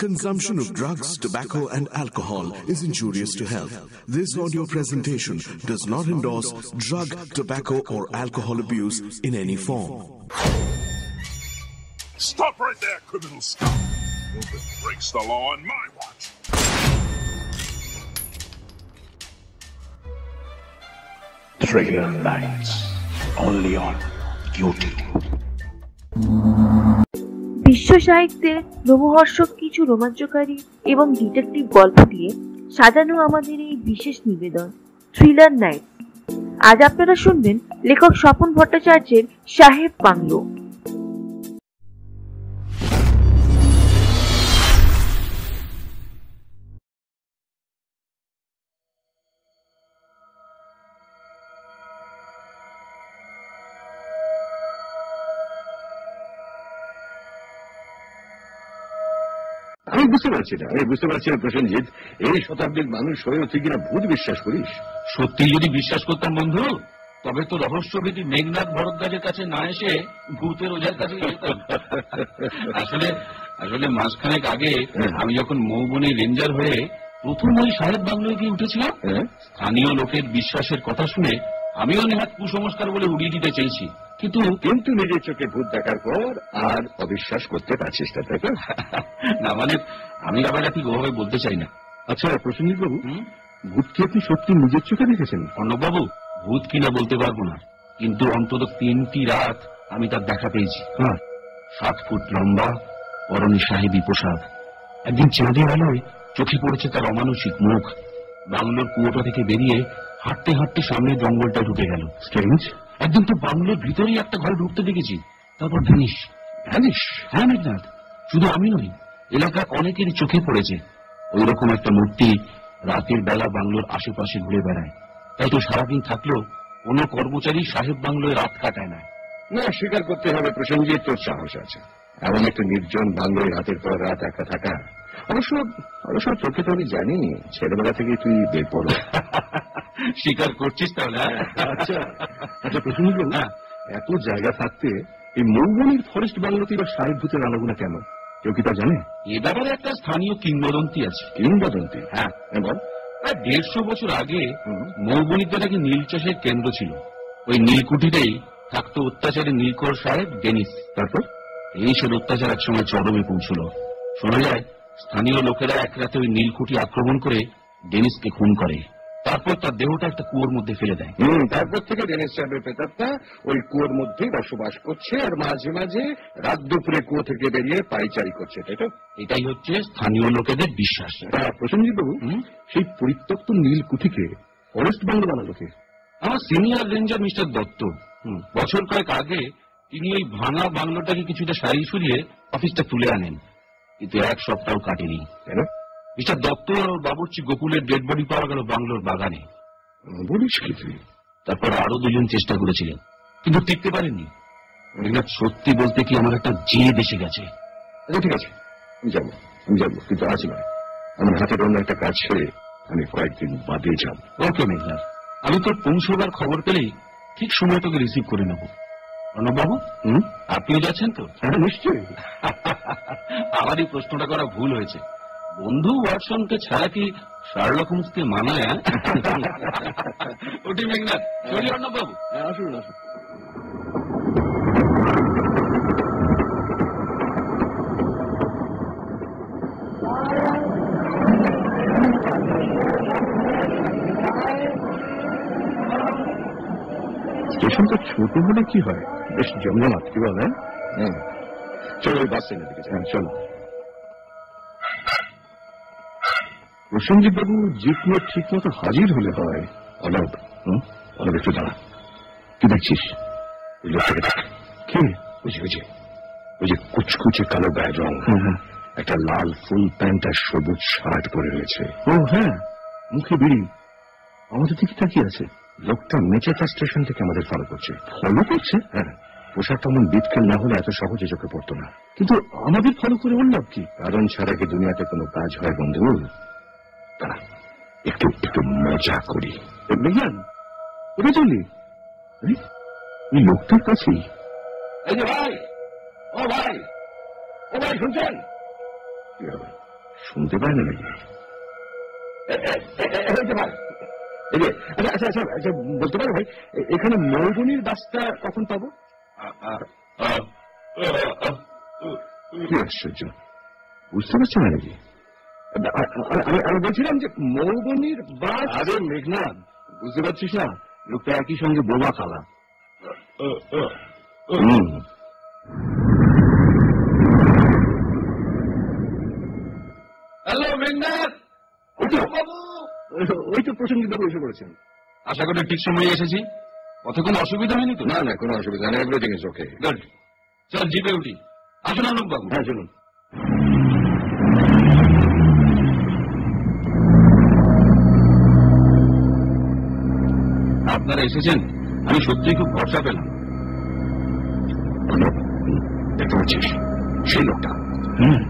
Consumption of drugs, tobacco, and alcohol is injurious to health. This audio presentation does not endorse drug, tobacco, or alcohol abuse in any form. Stop right there, criminal scum! Nobody breaks the law on my watch. Thriller Nights. Only on YouTube. বিশ্ব সাহিত্যে লোমহর্ষক কিছু রোমাঞ্চকারী এবং detective গল্প দিয়ে সাজানো আমাদের এই বিশেষ নিবেদন থ্রিলার নাইট আজ আপনারা শুনবেন লেখক স্বপন ভট্টাচার্যের সাহেব বাংলো। বুঝতে পারছি না। আমি বুঝতে পারছি না প্রসেনজিৎ এই শতাব্দীর মানুষ হয়েও তুই কিনা ভূত বিশ্বাস করিস? সত্যি যদি বিশ্বাস করতাম বন্ধু তবে তো রহস্যবিধি মেঘনাথ ভরদ্বাজের কাছে না এসে ভূতের ওঝার কাছে আসলে আসলে মাসখানেক আগে আমি যখন মৌবনী রেঞ্জার হয়ে প্রথম ওই সাহেব বাংলোয় গিয়ে উঠেছিলাম হ্যাঁ? স্থানীয় লোকের বিশ্বাসের কথা শুনে আমিও নেহাত কুসংস্কার বলে উড়িয়ে দিতে চেয়েছি। কিন্তু কিন্তু নিজের চোখে ভূত দেখার পর আর অবিশ্বাস করতে পারছিস না তাই না মানে আমি আবার ঠিক ওভাবে বলতে চাই না। আচ্ছা প্রসেনজিৎ বাবু হুম? ভূত কি আপনি সত্যি নিজের চোখে দেখেছেন? অর্ণববাবু ভূত কিনা বলতে পারব না। কিন্তু অন্তত তিনটি রাত আমি তার দেখা পেয়েছি। হ্যাঁ। সাত ফুট লম্বা পরনে সাহেবী পোশাক। একদিন চাঁদের আলোয় চোখে পড়েছে তার অমানসিক মুখ। বাংলোর কুয়োটা থেকে বেরিয়ে হাঁটতে হাঁটতে সামনে জঙ্গলটা ঢুকে গেল। স্ট্রেঞ্জ? একদিন তো বাংলোর ভিতরেই একটা ঘরে ঢুকতে দেখেছি। তারপর ভ্যানিশ। ভ্যানিশ? হ্যাঁ মেঘনাথ। শুধু আমি নই, এলাকার অনেকেরই চোখে পড়েছে। ওই রকম একটা মূর্তি রাতের বেলা বাংলোর আশেপাশে ঘুরে বেড়ায়। তাই তো সারাদিন থাকলেও কোনো কর্মচারী সাহেব বাংলোয় রাত কাটায় না। না, স্বীকার করতে হবে প্রসেনজিৎ তোর সাহস আছে। এমন একটা নির্জন বাংলোয় রাতের পর রাত একা থাকা অবশ্য অবশ্য তোকে তো আমি জানি ছেলেবেলা থেকেই তুই বেপর স্বীকার করছিস তাহলে হ্যাঁ? আচ্ছা আচ্ছা প্রসেনজিৎ বাবু, হ্যাঁ। এত জায়গা থাকতে এই মৌবনির ফরেস্ট বাংলোতে সাহেব ভূতের আলোগুনা কেন? কেউ কি তা জানে? এ ব্যাপারে একটা স্থানীয় কিংবদন্তি আছে। কিংবদন্তি? হ্যাঁ। এবার প্রায় দেড়শো বছর আগে। মৌবনিতে নাকি নীল চাষের কেন্দ্র ছিল। ওই নীলকুঠিতেই থাকতো অত্যাচারী নীলকর সাহেব ডেনিস। তারপর? এই সব অত্যাচার এক সময় চরমে পৌঁছল। শোনা যায় স্থানীয় লোকেরা এক রাতে ওই নীলকুঠি আক্রমণ করে ডেনিসকে খুন করে। তারপর তার দেহটা একটা কুয়োর মধ্যে ফেলে দেয়। হুম তারপর থেকে ডেনিস সাহেবের প্রেতাত্মা ওই কুয়োর মধ্যেই বসবাস করছে আর মাঝে মাঝে রাত দুপুরে কুয়ো থেকে বেরিয়ে পাইচারি করছে তাই তো? এটাই হচ্ছে স্থানীয় লোকেদের বিশ্বাস। তা প্রসেনজিৎ বাবু সেই পরিত্যক্ত নীল কুঠিকে ফরেস্ট বাংলো বানালো কে? আমার সিনিয়র রেঞ্জার মিস্টার দত্ত বছর কয়েক আগে তিনি ওই ভাঙা বাংলোটাকে কিছুটা সারিয়ে সুরিয়ে অফিসটা তুলে আনেন। কিন্তু এক সপ্তাহ কাটেনি। কেন? মিস্টার দত্ত আর বাবুর্চি গোকুলের ডেড বডি পাওয়া গেল বাংলোর বাগানে। বলিস কি তুই তারপর আরও দুজন চেষ্টা করেছিলেন কিন্তু টিকতে পারেননি। মেঘনাথ সত্যি বলতে কি আমার একটা জেদ এসে গেছে? আচ্ছা ঠিক আছে আমি যাব আমি যাব কিন্তু আজ নয়। আমার হাতের অন্য একটা কাজ সেরে আমি কয়েকদিন বাদে যাব। ওকে মেঘনাথ। আমি তোর পৌঁছবার খবর পেলেই ঠিক সময় তোকে রিসিভ করে নেব। হুম? আপনিও যাচ্ছেন তো? হ্যাঁ নিশ্চয়ই। আমার এই প্রশ্নটা করা ভুল হয়েছে। বন্ধু ওয়াটসনকে ছাড়া কি শার্লক হোমসকে মানায় হ্যাঁ? ওটি মেঘনাথ চলি অর্ণববাবু। হ্যাঁ আসুন আসুন। স্টেশনটা ছোট হলে কি হয়? জমজমাট কি বল? হ্যাঁ হ্যাঁ চলো ওই বাস স্ট্যান্ডের দিকে হ্যাঁ চলো। প্রসেনজিৎ বাবু জিপ নিয়ে ঠিক মতো হাজির হলে হয়। অনব অনব একটু দাঁড়া। কি দেখছিস? ওই লোকটাকে দেখ। কে? ওই যে ওই যে কুচকুচে কালো গায়ের রং। একটা লাল ফুল প্যান্ট আর সবুজ শার্ট পরে রয়েছে। ও হ্যাঁ। মুখে বিড়ি। আমাদের দিকে তাকিয়ে আছে। লোকটা মেচেতা স্টেশন থেকে আমাদের ফলো করছে। ফলো করছে? হ্যাঁ। পোশাকটা এমন বিটকেল না হলে এত সহজে চোখে পড়তো না। কিন্তু আমাদের ফলো করে ওর লাভ কি? কারণ ছাড়া কি দুনিয়াতে কোনো কাজ হয় বন্ধু? দাঁড়া একটু একটু মজা করি। বিজ্ঞান কোথায় চললি এই লোকটার কাছেই। এই যে ভাই ও ভাই ও ভাই শুনছেন? শুনতে পায় না নাকি ভাই, আচ্ছা আচ্ছা আচ্ছা আচ্ছা, বলতে পারো ভাই এখানে মৌবনির বাসটা কখন পাবো? কি আশ্চর্য? বুঝতে পারছ না নাকি? আমি- আমি বলছিলাম যে মৌবনির বাস আরে মেঘনাথ বুঝতে পারছিস না? লোকটা একই সঙ্গে বোমা খালা। হুম। হ্যালো মেঘনাথ ওই তো। ওই তো প্রসঙ্গিত এসে পড়েছেন। আশা করি ঠিক সময়ে এসেছি। পথে কোনো অসুবিধা হয়নি তো? না না কোনো অসুবিধা নেই এভরিথিং ইজ ওকে গুড চল জিপে উঠি। আসুন বাবু হ্যাঁ চলুন। আপনারা এসেছেন আমি সত্যিই খুব ভরসা পেলাম। দেখতে পাচ্ছিস সেই লোকটা। হুম।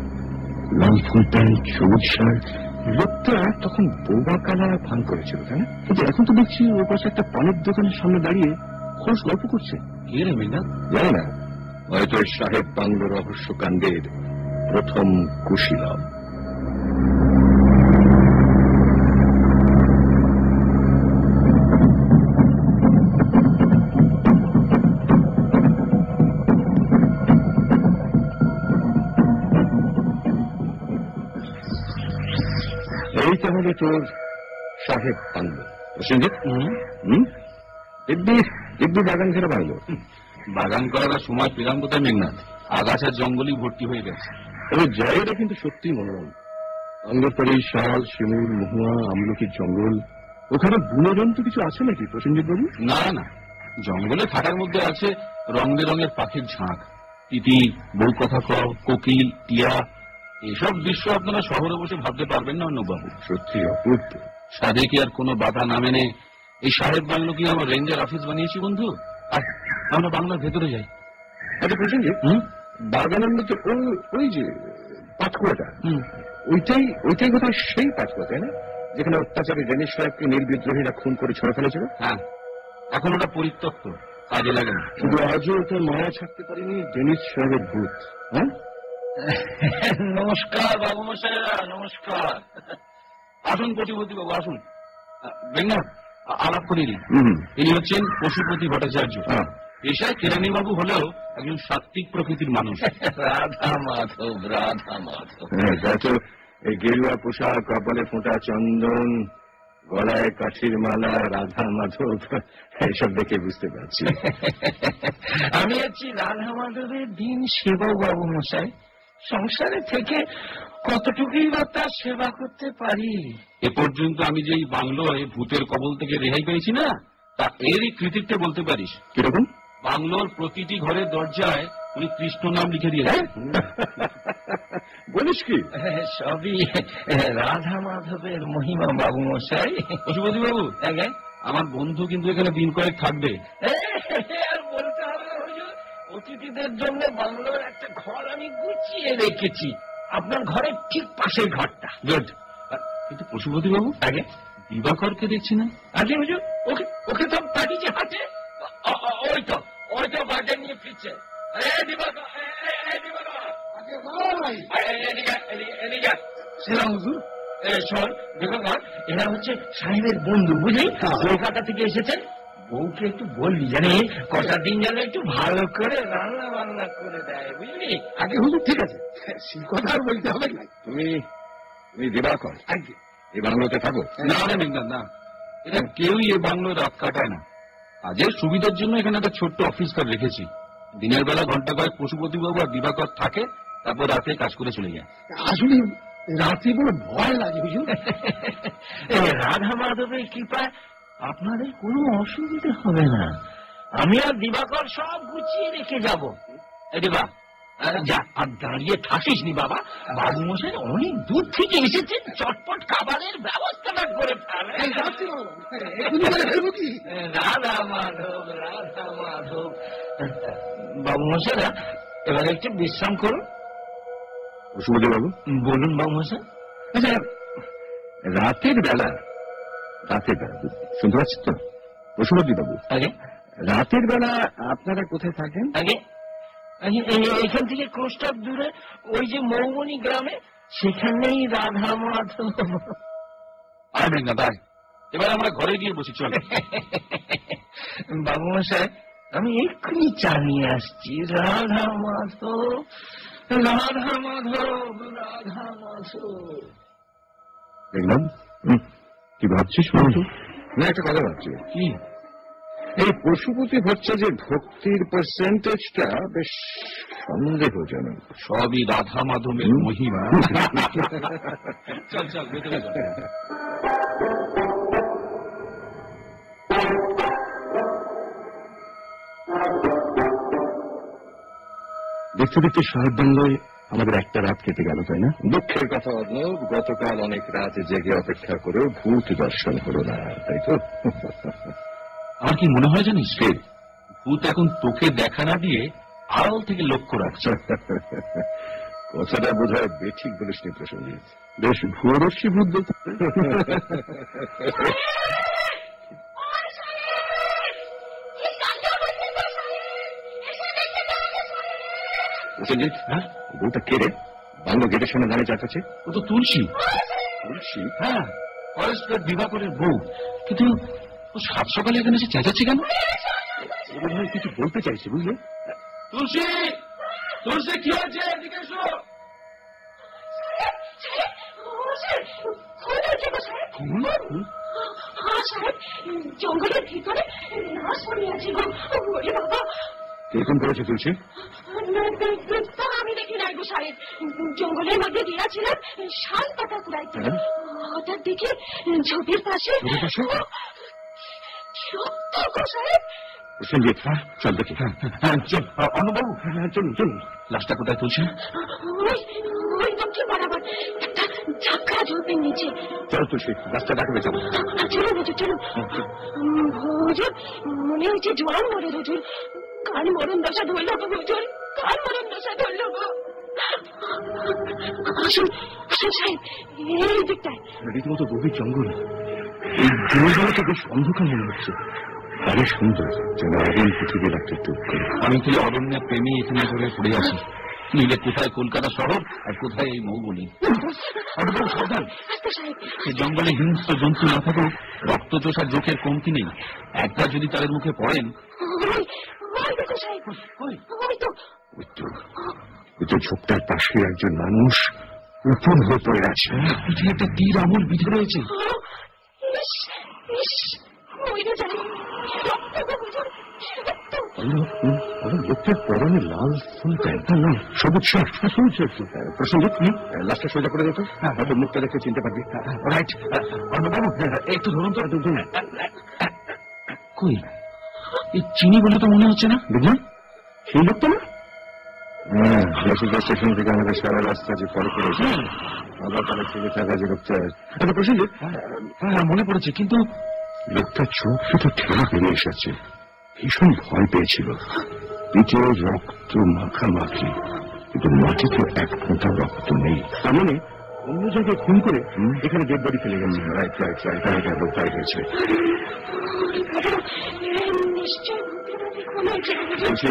লাল ফুল প্যান্ট সবুজ শার্ট। লোকটা তখন বোবা কালা ভান করেছিল তাই না? কিন্তু এখন তো দেখছি ওর পাশে একটা পানের দোকানের সামনে দাঁড়িয়ে খোঁজ গল্প করছে। কে রে মিনা? জানি না। হয়তো সাহেব বাংলো রহস্য কাণ্ডের প্রথম কুশীলব। তোর সাহেব বাংলো। প্রসেনজিৎ? দিব্যি দিব্যি বাগান ঘেরা বাংলো। বাগান করার সময় পেলাম কোথায় মেঘনাথ আগাছার জঙ্গলই ভর্তি হয়ে গেছে। তবে জায়গাটা কিন্তু সত্যিই মনোরম। অঙ্গরপাড়ি শাল শিমুল মহুয়া আমলকির জঙ্গল। ওখানে বন্যজন্তু কিছু আছে নাকি প্রসেনজিৎ বাবু? না না। জঙ্গলে থাকার মধ্যে আছে রং বেরঙের পাখির ঝাঁক। তিতির বউ কথা কোকিল টিয়া এসব দৃশ্য আপনারা শহরে বসে ভাবতে পারবেন না অন্যবাবু সত্যি অপূর্ব। সাদে কি আর কোনো বাধা না মেনে এই সাহেব বাংলো কি আমার রেঞ্জার অফিস বানিয়েছি বন্ধু? আর আমরা বাংলার ভেতরে যাই। আচ্ছা মধ্যে ওই ওই যে পাতকুয়াটা ওইটাই ওইটাই বোধহয় সেই পাতকুয়া তাই না? যেখানে অত্যাচারী ডেনিশ সাহেবকে নীল বিদ্রোহীরা খুন করে ছড়ে ফেলেছিল? হ্যাঁ। এখন ওটা পরিত্যক্ত কাজে লাগে না। শুধু আজও ওটা মায়া ছাড়তে পারিনি ডেনিশ সাহেবের ভূত হ্যাঁ? নমস্কার বাবু মশাইরা নমস্কার। আসুন প্রতিপতি বাবু আসুন। বেঙ্গা আলাপ করে ইনি হচ্ছেন পশুপতি ভট্টাচার্য। পেশায় কেরানি বাবু হলেও একজন সাত্বিক প্রকৃতির মানুষ। রাধা মাধব রাধা মাধব। হ্যাঁ, এই গেরুয়া পোশাক কপালে ফোঁটা চন্দন গলায় কাঠির মালা রাধা মাধব এইসব দেখে বুঝতে পারছি। আমি হচ্ছি রাধা মাধবের দিন সেবক বাবু মশাই। সংসারে থেকে কতটুকুই বা তার সেবা করতে পারি? এ পর্যন্ত আমি যে এই বাংলোয় ভূতের কবল থেকে রেহাই পেয়েছি না তা এরই কৃতিত্বে বলতে পারিস। কীরকম? বাংলোর প্রতিটি ঘরের দরজায় উনি কৃষ্ণ নাম লিখে দিয়েছেন। বলিস কি? সবই রাধা মাধবের মহিমা বাবু মশাই। পশুপতি বাবু আগে আমার বন্ধু কিন্তু এখানে দিন কয়েক থাকবে। অতিথিদের জন্য বাংলোর একটা ঘর আমি গুছিয়ে রেখেছি। আপনার ঘরের ঠিক পাশের ঘরটা। গুড কিন্তু পশুপতি বাবু আগে দিবাকরকে দেখছি না। আগে হুজুর ওকে ওকে তো পাঠিয়েছে হাতে। ওই তো ওই তো বাজার নিয়ে ফিরছে। এরা হচ্ছে সাহেবের বন্ধু বুঝলি? কলকাতা থেকে এসেছেন বউকে একটু বললি জানি? কটা দিন যেন একটু ভালো করে রান্না বান্না করে দেয় বুঝলি? আগে হুজুর ঠিক আছে। সে কথা আর বলতে হবে না। তুমি তুমি দিবাকর। আগে এই বাংলোতে থাকো। না না মেঘনাথ না এরা কেউই এ বাংলোয় রাত কাটায় না। কাজের সুবিধার জন্য এখানে একটা ছোট্ট অফিস কার রেখেছি। দিনের বেলা ঘণ্টা কয়েক পশুপতি বাবু আর দিবাকর থাকে তারপর রাতে কাজ করে চলে যায়। আসলে রাতে বড় ভয় লাগে এ, রাধা মাধবের কৃপায় আপনাদের কোনো অসুবিধা হবে না। আমি আর দিবাকর সব গুছিয়ে রেখে যাব। দিবা যা আর দাঁড়িয়ে থাকিস নি বাবা। বাবু মশাই অনেক দূর থেকে এসেছেন চটপট খাবারের ব্যবস্থাটা করে রাধা মাধব রাধা মাধব। বাবু মশাইরা এবার একটু বিশ্রাম করুন। বাবু? বলুন বাবু মশাই আচ্ছা রাতের বেলা রাতের বেলা শুনতে পাচ্ছেন তো? পশুপতি বাবু। আগে। রাতের বেলা আপনারা কোথায় থাকেন? আগে। এখান থেকে ক্রোশটাপ দূরে ওই যে মৌমনি গ্রামে সেখানেই রাধা মাধব। আয় মেঘনাথ আয়। এবার আমরা ঘরে গিয়ে বসি চল। বাবু মশাই আমি এক্ষুনি চা নিয়ে আসছি। রাধা মাধব রাধা মাধব রাধা মাধব। দেখলাম কি ভাবছিস বন্ধু না একটা কথা ভাবছি। কি? এই পশুপতি ভট্টাচার্যের ভক্তির পার্সেন্টেজটা বেশ সন্দেহজনক। সবই রাধা মাধবের মহিমা। চল চল ভেতরে দেখতে দেখতে সাহেব বাংলায় আমাদের একটা রাত কেটে গেল তাই না? দুঃখের কথা অর্ণব গতকাল অনেক রাত জেগে অপেক্ষা করেও ভূত দর্শন হলো না তাই তো? আমার কি মনে হয় জানিস? ভূত এখন তোকে দেখা না দিয়ে আড়াল থেকে লক্ষ্য রাখছে। কথাটা বোধ হয় বেঠিক বলিস নি প্রসঙ্গিত বেশ ভূয়দর্শী ভূত প্রসেনজিৎ হ্যাঁ? বউটা কে রে? বাংলো গেটের সামনে দাঁড়িয়ে চাকাচ্ছে ও তো তুলসী। তুলসী? হ্যাঁ ফরেস্টার দিবাকরের বউ। কিন্তু ও সাত সকালে এখানে এসে চেঁচাচ্ছে কেন? হয় কিছু বলতে চাইছে বুঝলে? তুলসী! তুলসী কি হয়েছে? এদিকে এসো। জঙ্গলের ভিতরে নাশ পড়ে আছে গো। বাবা! কীরকম করেছে তুলসী? তা আমি দেখি নাই জঙ্গলের মধ্যে গিয়েছিলাম শাল পাতা কুড়াইতে হ্যাঁ? হঠাৎ দেখি ঝোপের পাশে রক্ত হ্যাঁ? চল দেখি। হ্যাঁ হ্যাঁ চল। অন্নবাবু হ্যাঁ চলুন চলুন। লাশটা কোথায় তুলসী? ওই ওই দক্ষিণ বরাবর একটা ঝাঁকড়া ঝোপের নিচে। চল তুলসী হুজুর চলুন উম, মনে হচ্ছে জোয়ান মরে হুজুর। কান মরণ দশা ধরল গো হুজুর মরণ দশা ধরল গো? আসুন আসুন সাহেব এই দিকটায়। রীতিমতো গভীর জঙ্গল। বেশ অন্ধকার মনে হচ্ছে। আরে সুন্দর যেন প্রেমী এখানে ধরে পড়ে আছি। নিলে কোথায় কলকাতা শহর আর কোথায় এই এই জঙ্গলে হিংস্র জন্তু না থাকেও রক্তচোষার জোকের কমতি নেই। একবার যদি তাদের মুখে পড়েন ঝোপটার পাশে একজন মানুষ উপর হয়ে পড়ে আছে পিঠে একটা তীর আমল বিধে রয়েছে সবুজ শার্ট প্রসঙ্গিত লাস্টটা সোজা করে দিত হয়তো মুখটা দেখে চিনতে পারবি রাইট অন্নবাবু একটু ধরুন তো কই? এই চিনি বলে তো মনে হচ্ছে না। বুঝলি সেই লোকটা না? হ্যাঁ স্টেশন থেকে আমাদের সারা রাস্তা যে ফলো করেছে আবার তারা থেকে থাকা যে লোকটা। আচ্ছা প্রসঙ্গিত হ্যাঁ মনে পড়েছে কিন্তু লোকটার চোখ শুধু ঠেলা বেরিয়ে এসেছে। ভীষণ ভয় পেয়েছিল। পিঠে রক্ত মাখামাখি কিন্তু মাটিতে এক ফোঁটা রক্ত নেই। তার মানে অন্য জায়গায় খুন করে এখানে ডেড বডি ফেলে গেছে। Right right right right right go হুজুর বলছি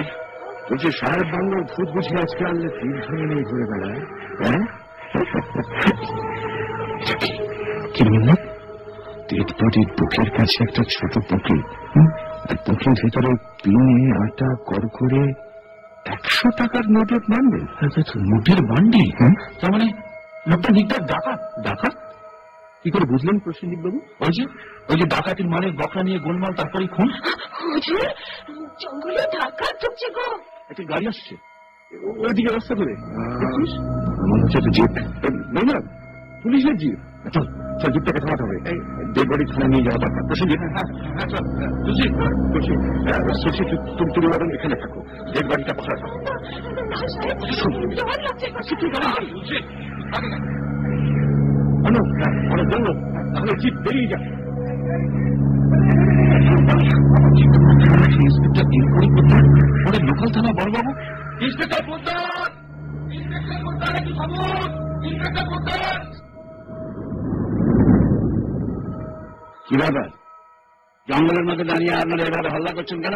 বলছি সাহেব বাংলার ভূত বুঝি আজকাল ধরে নিয়ে ঘুরে বেড়ায় হ্যাঁ? কি? কি বলল ডেড বডির বুকের কাছে একটা ছোট পুকুর আর পুকুর ভেতরে পিনে আটা করকরে একশো টাকার নোটের মানবে মুঠের বান্ডি হুম? তার মানে লোকটা নিকটার ডাকাত ডাকাত? কি করে বুঝলেন প্রসেনজিৎ বাবু? ওই যে ওই যে ডাকাতির মালের বকরা নিয়ে গোলমাল তারপরে খুন? হুজুর জঙ্গলে ঢাকা ঢুকছে গো। একটা গাড়ি আসছে। ওইদিকে রাস্তা করে। দেখছিস? মনে হচ্ছে তো জিপ না না পুলিশের জিপ চল চল জিপটাকে থামাতে হবে। এই ডেড বডি থানা নিয়ে যাওয়া দরকার। প্রসেনজিৎ হ্যাঁ হ্যাঁ চল হ্যাঁ, হ্যাঁ, তুমি তুমি বরং এখানে থাকো। ডেড বডিটা থাকো না সাহেব ডর লাগছে গো আনো হ্যাঁ অনেক জন্য তাহলে জিপ বেরিয়ে যা ইন্সপেক্টর ইনকোয়ারি করতে ওরা লোকাল থানা বড়বাবু ইন্সপেক্টর কি ব্যাপার জঙ্গলের মধ্যে দাঁড়িয়ে আপনারা এভাবে হল্লা করছেন কেন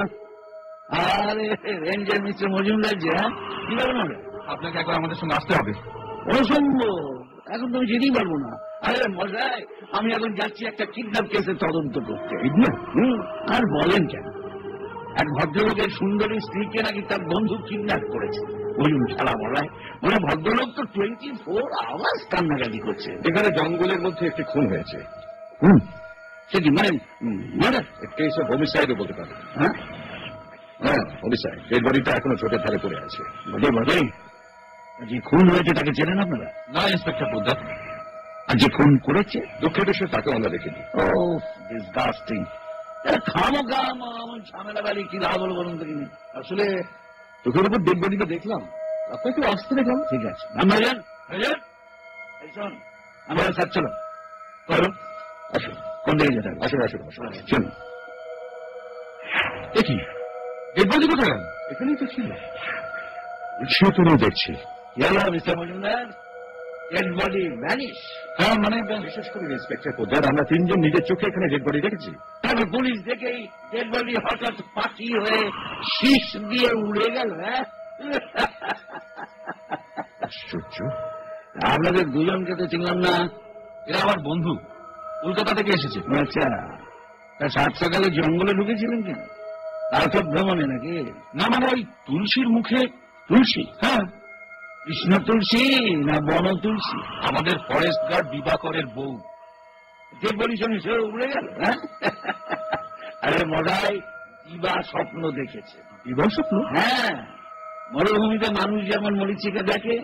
আরে রেঞ্জার মিস্টার মজুমদার যে হ্যাঁ কি ব্যাপার আপনাকে একবার আমাদের সঙ্গে আসতে হবে। অসম্ভব এখন তো আমি যেতেই পারব না। আরে মশাই আমি এখন যাচ্ছি একটা কিডন্যাপ কেসের তদন্ত করতে। আর বলেন কেন? এক ভদ্রলোকের সুন্দরী স্ত্রীকে নাকি তার বন্ধু কিডন্যাপ করেছে। ওই খেলা বলায়। মানে ভদ্রলোক তো টোয়েন্টি ফোর আওয়ার্স কান্নাকাটি করছে। এখানে জঙ্গলের মধ্যে একটি খুন হয়েছে। হুম সে কি মানে মানে কেস অফ হোমিসাইডও বলতে পারে হ্যাঁ। হ্যাঁ হোমিসাইড ডেড বডিটা এখনও চোখের ধারে পড়ে আছে। বটে বটে যে খুন হয়েছে তাকে চেনেন আপনারা? না ইন্সপেক্টর পোদ্দার আর যে খুন করেছে? দুঃখের বিষয় তাকে আমরা দেখিনি ও ডিসগাস্টিং খামো খাম আমার ঝামেলা বাড়ি কি লাভ হলো বলুন তো কিনি আসলে চোখের উপর বডিটা দেখলাম। আপনাকে আসতে দেখলাম। ঠিক আছে। আমরা যান শোন আমরা স্যার চলো। চলো আসুন কোন দিকে যেতে আসুন আসুন আসুন চলো। দেখি বডি কোথায়? এখানেই তো ছিল। সে তো দেখছি। ডেড বডি ভ্যানিশ হ্যাঁ মানে বিশেষ করে ইন্সপেক্টর আমরা তিনজন নিজের চোখে এখানে ডেড বডি দেখেছি পুলিশ দেখেই ডেড বডি হঠাৎ পাখি হয়ে শীষ দিয়ে উড়ে গেল হ্যাঁ আশ্চর্য আপনাদের দুজনকে তো চিনলাম না এরা আমার বন্ধু কলকাতা থেকে এসেছে আচ্ছা তা সাত সকালে জঙ্গলে ঢুকেছিলেন কেন তার ভ্রমণে নাকি না মানে ওই তুলসীর মুখে তুলসী হ্যাঁ কৃষ্ণ তুলসী না বন তুলসী? আমাদের ফরেস্ট গার্ড দিবাকরের বউ। যে বলি শুনি সে উড়ে গেল হ্যাঁ? আরে মজাই দিবা স্বপ্ন দেখেছে। বিবাহ স্বপ্ন? হ্যাঁ মরুভূমিতে মানুষ যেমন মরিচিকা দেখে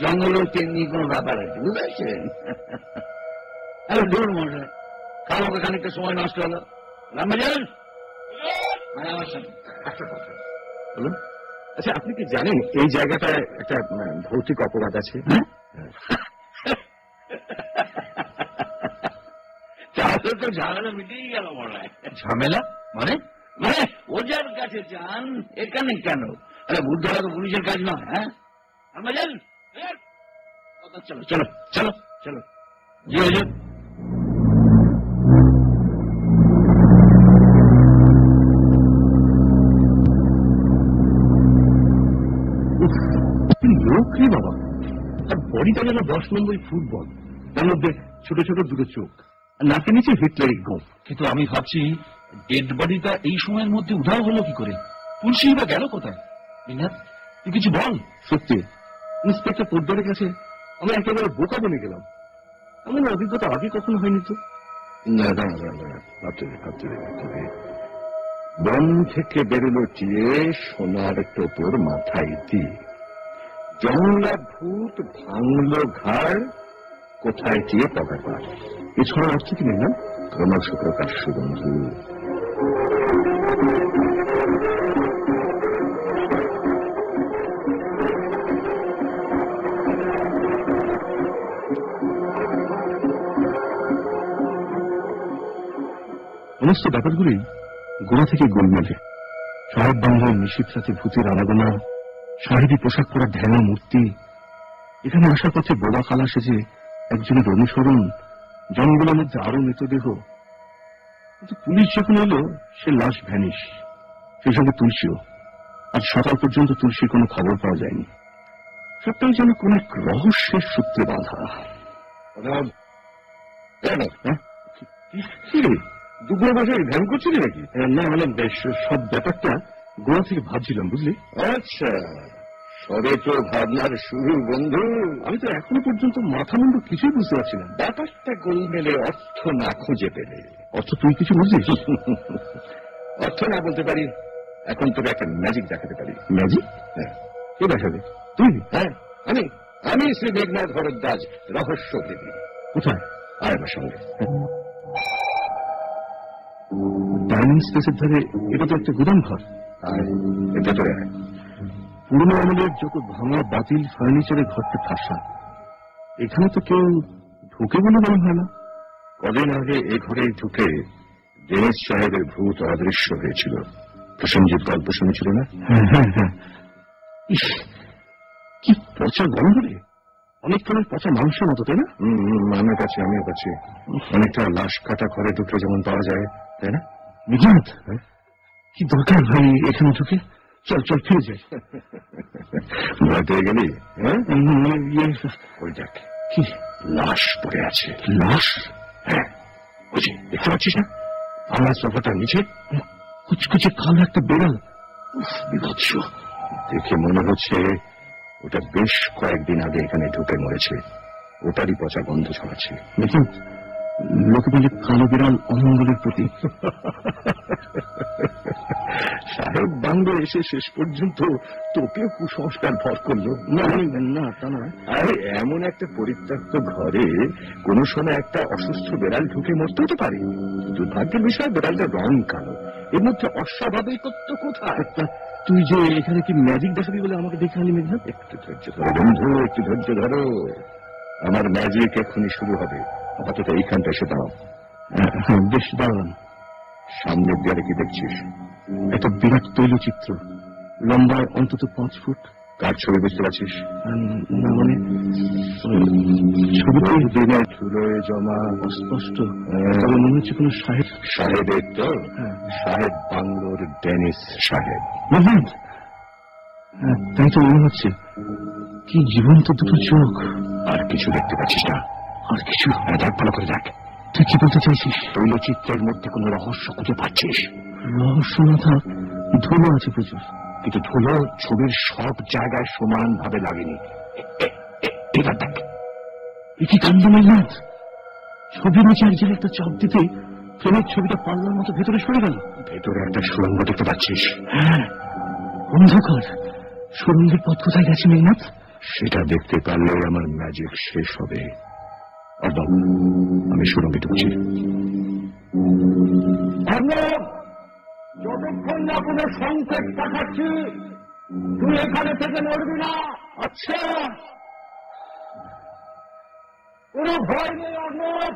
জঙ্গলেও তেমনি কোনো ব্যাপার আছে বুঝতে আরে দূর মশাই কালকে খানিকটা সময় নষ্ট হলো। রামবাজান? মানে আমার সঙ্গে একটা কথা বলুন। আচ্ছা আপনি কি জানেন এই জায়গাটায় একটা ভৌতিক অপরাধ আছে? হ্যাঁ? তাহলে তো ঝামেলা গেল মনে ঝামেলা? মানে? মানে ওজার কাছে যান এখানে কেন? আরে বুদ্ধরা তো পুলিশের কাজ নয় হ্যাঁ? রামবাজান চলো চলো চলো চলো। জি হুজুর বডিটা যেন দশ নম্বরই ফুটবল তার মধ্যে ছোট ছোট দুটো চোখ আর নাকে নিচে হিটলারিক গোপ কিন্তু আমি ভাবছি ডেড বডিটা এই সময়ের মধ্যে উধাও হলো কি করে? তুলসী বা গেল কোথায়? বিনাথ তুই কিছু বল। সত্যি ইন্সপেক্টর পোদ্দারের কাছে আমি একেবারে বোকা বনে গেলাম। এমন অভিজ্ঞতা আগে কখনো হয়নি তো? না না না না। বন থেকে বেরোলো টিয়ে সোনার টোপর মাথায় দিয়ে জংলা ভূত ভাঙল ঘাড়, কোথায় টিয়ে পকা পার এছাড়া অর্থ কি না ক্রমশ প্রকাশ সুগন্ধু। সমস্ত ব্যাপারগুলি গোড়া থেকে গোলমেলে। সাহেব বাংলায় নিশীত ভূতের আরাধনা সাহেবী পোশাক পরা ধ্যান মূর্তি। এখানে আসার পথে বোবা কালা সেজে একজনের অনুসরণ জঙ্গলের মধ্যে আরও মৃতদেহ। কিন্তু পুলিশ যখন এলো সে লাশ ভ্যানিশ। সেই সঙ্গে তুলসীও। আজ সকাল পর্যন্ত তুলসীর কোনো খবর পাওয়া যায়নি। সবটাই যেন কোন এক রহস্যের সূত্রে বাধা। হ্যাঁ? কি রে? দুপুরে বসে ধ্যান করছিলি নাকি? না মানে বেশ সব ব্যাপারটা গোড়া থেকে ভাবছিলাম বুঝলি? আচ্ছা সবে তো ভাবনার শুরু বন্ধু। আমি তো এখনও পর্যন্ত মাথা মুন্ডু কিছুই বুঝতে পারছি না। ব্যাপারটা গোলমেলে অর্থ না খুঁজে পেলে। অর্থ তুই কিছু অর্থ না বলতে পারি এখন তোকে একটা ম্যাজিক দেখাতে পারি। ম্যাজিক হ্যাঁ। কে দেখাবে? তুই? হ্যাঁ আমি আমি শ্রী মেঘনাথ ভরদ্বাজ রহস্য ভেবি কোথায়? আয় আমার সঙ্গে। ডাইনিং স্পেসের ধারে এটা তো একটা গুদাম ঘর আয়। পুরনো আমলের যত ভাঙা বাতিল ফার্নিচারের ঘরটা ঠাসা এখানে তো কেউ ঢুকে বলে মনে হয় না। কদিন আগে এ ঘরে ঢুকে দিনেশ সাহেবের ভূত অদৃশ্য হয়েছিল। প্রসেনজিৎ গল্প শুনেছিল না? হ্যাঁ হ্যাঁ হ্যাঁ। কি পচা গন্ধ রে। অনেকক্ষণের পচা মাংসের মতো তাই না? আমার কাছে আমিও কাছে অনেকটা লাশ কাটা ঘরে ঢুকলে যেমন পাওয়া যায় তাই না? বিজ্ঞাত কি দরকার ভাই এখানে ঢুকে? চল চল ফিরে যাই। ভয় পেয়ে গেলি? হ্যাঁ? ইয়ে ওই দেখ কি? লাশ পড়ে আছে। লাশ? হ্যাঁ। ওই দেখতে পাচ্ছিস না? আমার সোফাটার নিচে। কুচকুচে কালো একটা বেড়াল। বিভৎস। দেখে মনে হচ্ছে ওটা বেশ কয়েকদিন আগে এখানে ঢুকে মরেছে। ওটারই পচা গন্ধ ছড়াচ্ছে। দেখুন লোকে বলে কালো বিড়াল অমঙ্গলের প্রতীক। সাহেব বাংলো এসে শেষ পর্যন্ত তোকেও কুসংস্কার ভর করল। না না তা নয়। আরে এমন একটা পরিত্যক্ত ঘরে কোন সময় একটা অসুস্থ বেড়াল ঢুকে মরতেও তো পারে। দুর্ভাগ্যের বিষয় বেড়ালটা রং কালো। এর মধ্যে অস্বাভাবিকত্ব কোথায়? তুই যে এখানে কি ম্যাজিক দেখাবি বলে আমাকে দেখে আনি মেঘনা একটু ধৈর্য ধরো বন্ধু একটু ধৈর্য ধরো। আমার ম্যাজিক এক্ষুনি শুরু হবে। আপাতত এইখানটা এসে দাঁড়াও। হ্যাঁ, বেশ দাঁড়ান সামনের দেয়ালে কি দেখছিস? একটা বিরাট তৈলচিত্র। লম্বায় অন্তত পাঁচ ফুট। কার ছবি বুঝতে পারছিস? না মানে ছবিতে দিনে ধুলোয় জমা অস্পষ্ট। তবে মনে হচ্ছে কোনো সাহেব সাহেবের তো? সাহেব বাংলোর ডেনিস সাহেব হ্যাঁ, তাই তো মনে হচ্ছে। কি জীবন্ত দুটো চোখ। আর কিছু দেখতে পাচ্ছিস না। আর কিছু হ্যাঁ, দেখ ভালো করে দেখ। তুই কি বলতে চাইছিস? তৈলচিত্রের মধ্যে কোনো রহস্য খুঁজে পাচ্ছিস? রহস্য না থাক ধুলো আছে প্রচুর। কিন্তু ধুলো ছবির সব জায়গায় সমান ভাবে লাগেনি। এবার দেখ। এ কি কাণ্ড মেঘনাথ ছবির নিচে একজন একটা চাপ দিতে ফ্রেমের ছবিটা পাল্লার মতো ভেতরে সরে গেল। ভেতরে একটা সুরঙ্গ দেখতে পাচ্ছিস। হ্যাঁ অন্ধকার। সুরঙ্গের পথ কোথায় গেছে মেঘনাথ? সেটা দেখতে পারলে আমার ম্যাজিক শেষ হবে। অর্ণব আমি সুরঙ্গে ঢুকছি যতক্ষণ না কোনো সংকেত পাঠাচ্ছি তুই এখানে থেকে নড়বি না। আচ্ছা। কোনো ভয় নেই অর্ণব।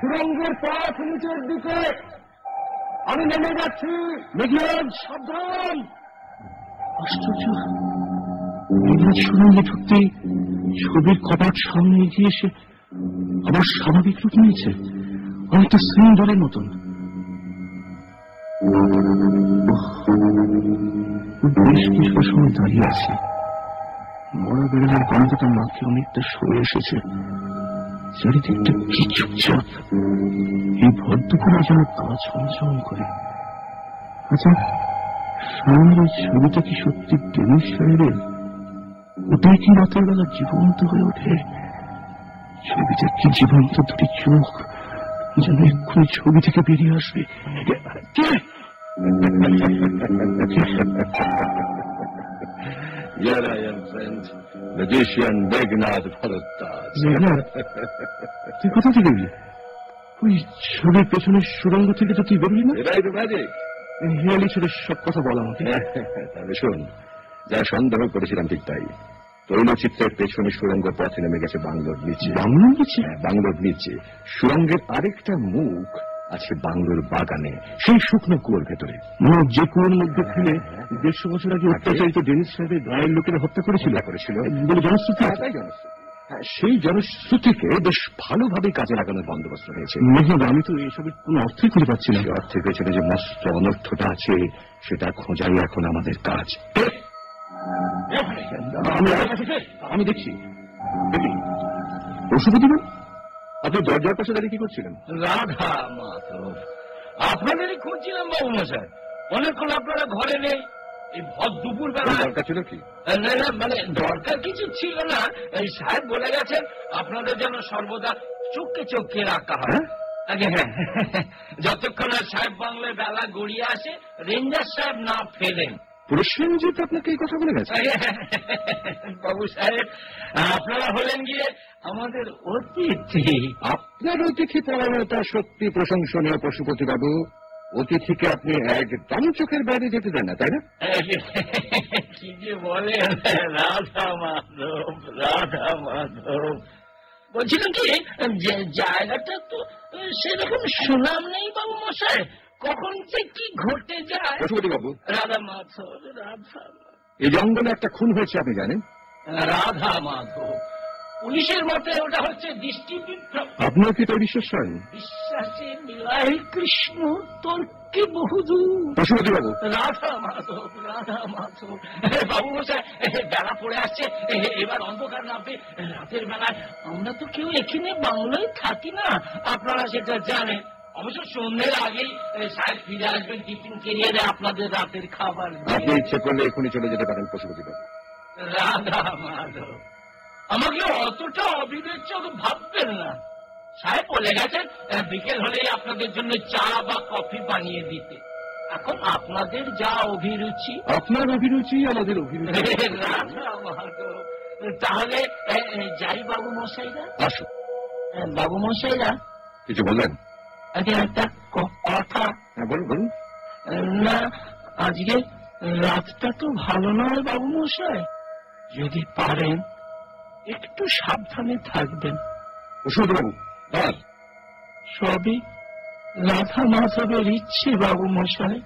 সুরঙ্গের পথ নিচের দিকে। আমি নেমে যাচ্ছি। মেঘনাথ সাবধান। আশ্চর্য। মেঘনাথ সুরঙ্গে ঢুকতেই ছবির কপাট সামনে এগিয়ে এসে আবার স্বাভাবিক রূপ নিয়েছে। অনেকটা সিলিন্ডারের মতন। বেশ কিছু সময় দাঁড়িয়ে আছে। বড় বেড়ালের গন্ধটা মাকে অনেকটা সরে এসেছে। চারিদিকটা কি চুপচাপ। এই ভদ্রপুরা যেন গা ছমছম করে। আচ্ছা সামনের ওই ছবিটা কি সত্যি ডেনিস সাহেবের ওটাই কি রাতের বেলা জীবন্ত হয়ে ওঠে? ছবিটা কি জীবন্ত দুটি চোখ যেন এক্ষুনি ছবি থেকে বেরিয়ে আসবে? Here I am, friend. Magician Meghnad তুই কোথা থেকে এলি? ওই ছবির পেছনের সুরঙ্গ থেকে তো তুই বেরোলি না? এটাই তো ম্যাজিক হিয়ালি সব কথা বলা আমাকে। তাহলে শোন যা সন্দেহ করেছিলাম ঠিক তাই। তৈলচিত্রের পেছনে সুরঙ্গ পথে নেমে গেছে বাংলোর নিচে। বাংলা গেছে হ্যাঁ, বাংলোর নিচে। সুরঙ্গের আরেকটা মুখ আছে বাংলোর বাগানে সেই শুকনো কুয়োর ভেতরে। যে কুয়োর মধ্যে খুলে দেড়শো বছর আগে অত্যাচারিত ডেনিস সাহেবের গায়ের লোকেরা হত্যা করেছিল? করেছিল। বলে জনশ্রুতি হ্যাঁ। হ্যাঁ, সেই জনশ্রুতিকে বেশ ভালোভাবে কাজে লাগানোর বন্দোবস্ত হয়েছে মেঘনাদ আমি তো এইসবের কোনো অর্থই খুঁজে পাচ্ছি না। অর্থের পেছনে যে মস্ত অনর্থটা আছে সেটা খোঁজাই এখন আমাদের কাজ। আমি দেখছি। দেখি। পশুপতি বাবু, আপনি দরজার পাশে দাঁড়িয়ে কি করছিলেন? রাধা মাধব আপনাদেরই খুঁজছিলাম বাবু মশাই অনেকক্ষণ আপনারা ঘরে নেই। এই ভর দুপুর বেলা দরকার ছিল কি? না না মানে দরকার কিছু ছিল না। এই সাহেব বলে গেছেন আপনাদের যেন সর্বদা চোখে চোখে রাখা হয়। আগে হ্যাঁ যতক্ষণ আর সাহেব বাংলায় বেলা গড়িয়ে আসে রেঞ্জার সাহেব না ফেলেন। প্রসেনজিৎ আপনাকে এই কথা বলে গেছে? বাবু সাহেব আপনারা হলেন গিয়ে আমাদের অতিথি। আপনার অতিথি পরায়ণতা সত্যি প্রশংসনীয় পশুপতি বাবু অতিথিকে আপনি একদম চোখের বাইরে যেতে দেন না তাই না? কি যে বলেন রাধা মাধব রাধা মাধব। বলছিলাম কি জায়গাটা তো সেরকম সুনাম নেই বাবু মশাই। কখন যে কি ঘটে যায় বাবু। রাধা মাধব রাধা এই জঙ্গলে একটা খুন হয়েছে আপনি জানেন? রাধা মাধব। পুলিশের মতে ওটা হচ্ছে দৃষ্টি আপনার কি তাই বিশ্বাস হয়? বিশ্বাসে মিলাই কৃষ্ণ তর্কে বহুদূর? পশুপতি বাবু। রাধা মাধব রাধা মাধব। বাবু মশাই বেলা পড়ে আসছে এবার অন্ধকার নামবে রাতের বেলায়। আমরা তো কেউ এখানে বাংলায় থাকি না। আপনারা সেটা জানেন। অবশ্য সন্ধ্যের আগেই সাহেব ফিরে আসবেন টিফিন কেরিয়ে দেয় আপনাদের রাতের খাবার আপনি ইচ্ছে করলে এখনই চলে যেতে পারেন পশুপতি বাবু। রাধা মাধব আমাকে অতটা অবিবেচক ভাববেন না। সাহেব বলে গেছেন বিকেল হলেই আপনাদের জন্য চা বা কফি বানিয়ে দিতে। এখন আপনাদের যা অভিরুচি। আপনার অভিরুচি আমাদের অভিরুচি। রাধা মাধব তাহলে যাই বাবু মশাইরা। আসুন। বাবু মশাইরা। কিছু বললেন আগে একটা কথা। হ্যাঁ বলুন না আজকে রাতটা তো ভালো নয় বাবু মশাই যদি পারেন একটু সাবধানে থাকবেন। বাবু সবই রাধা মাধবের ইচ্ছে বাবু মশাই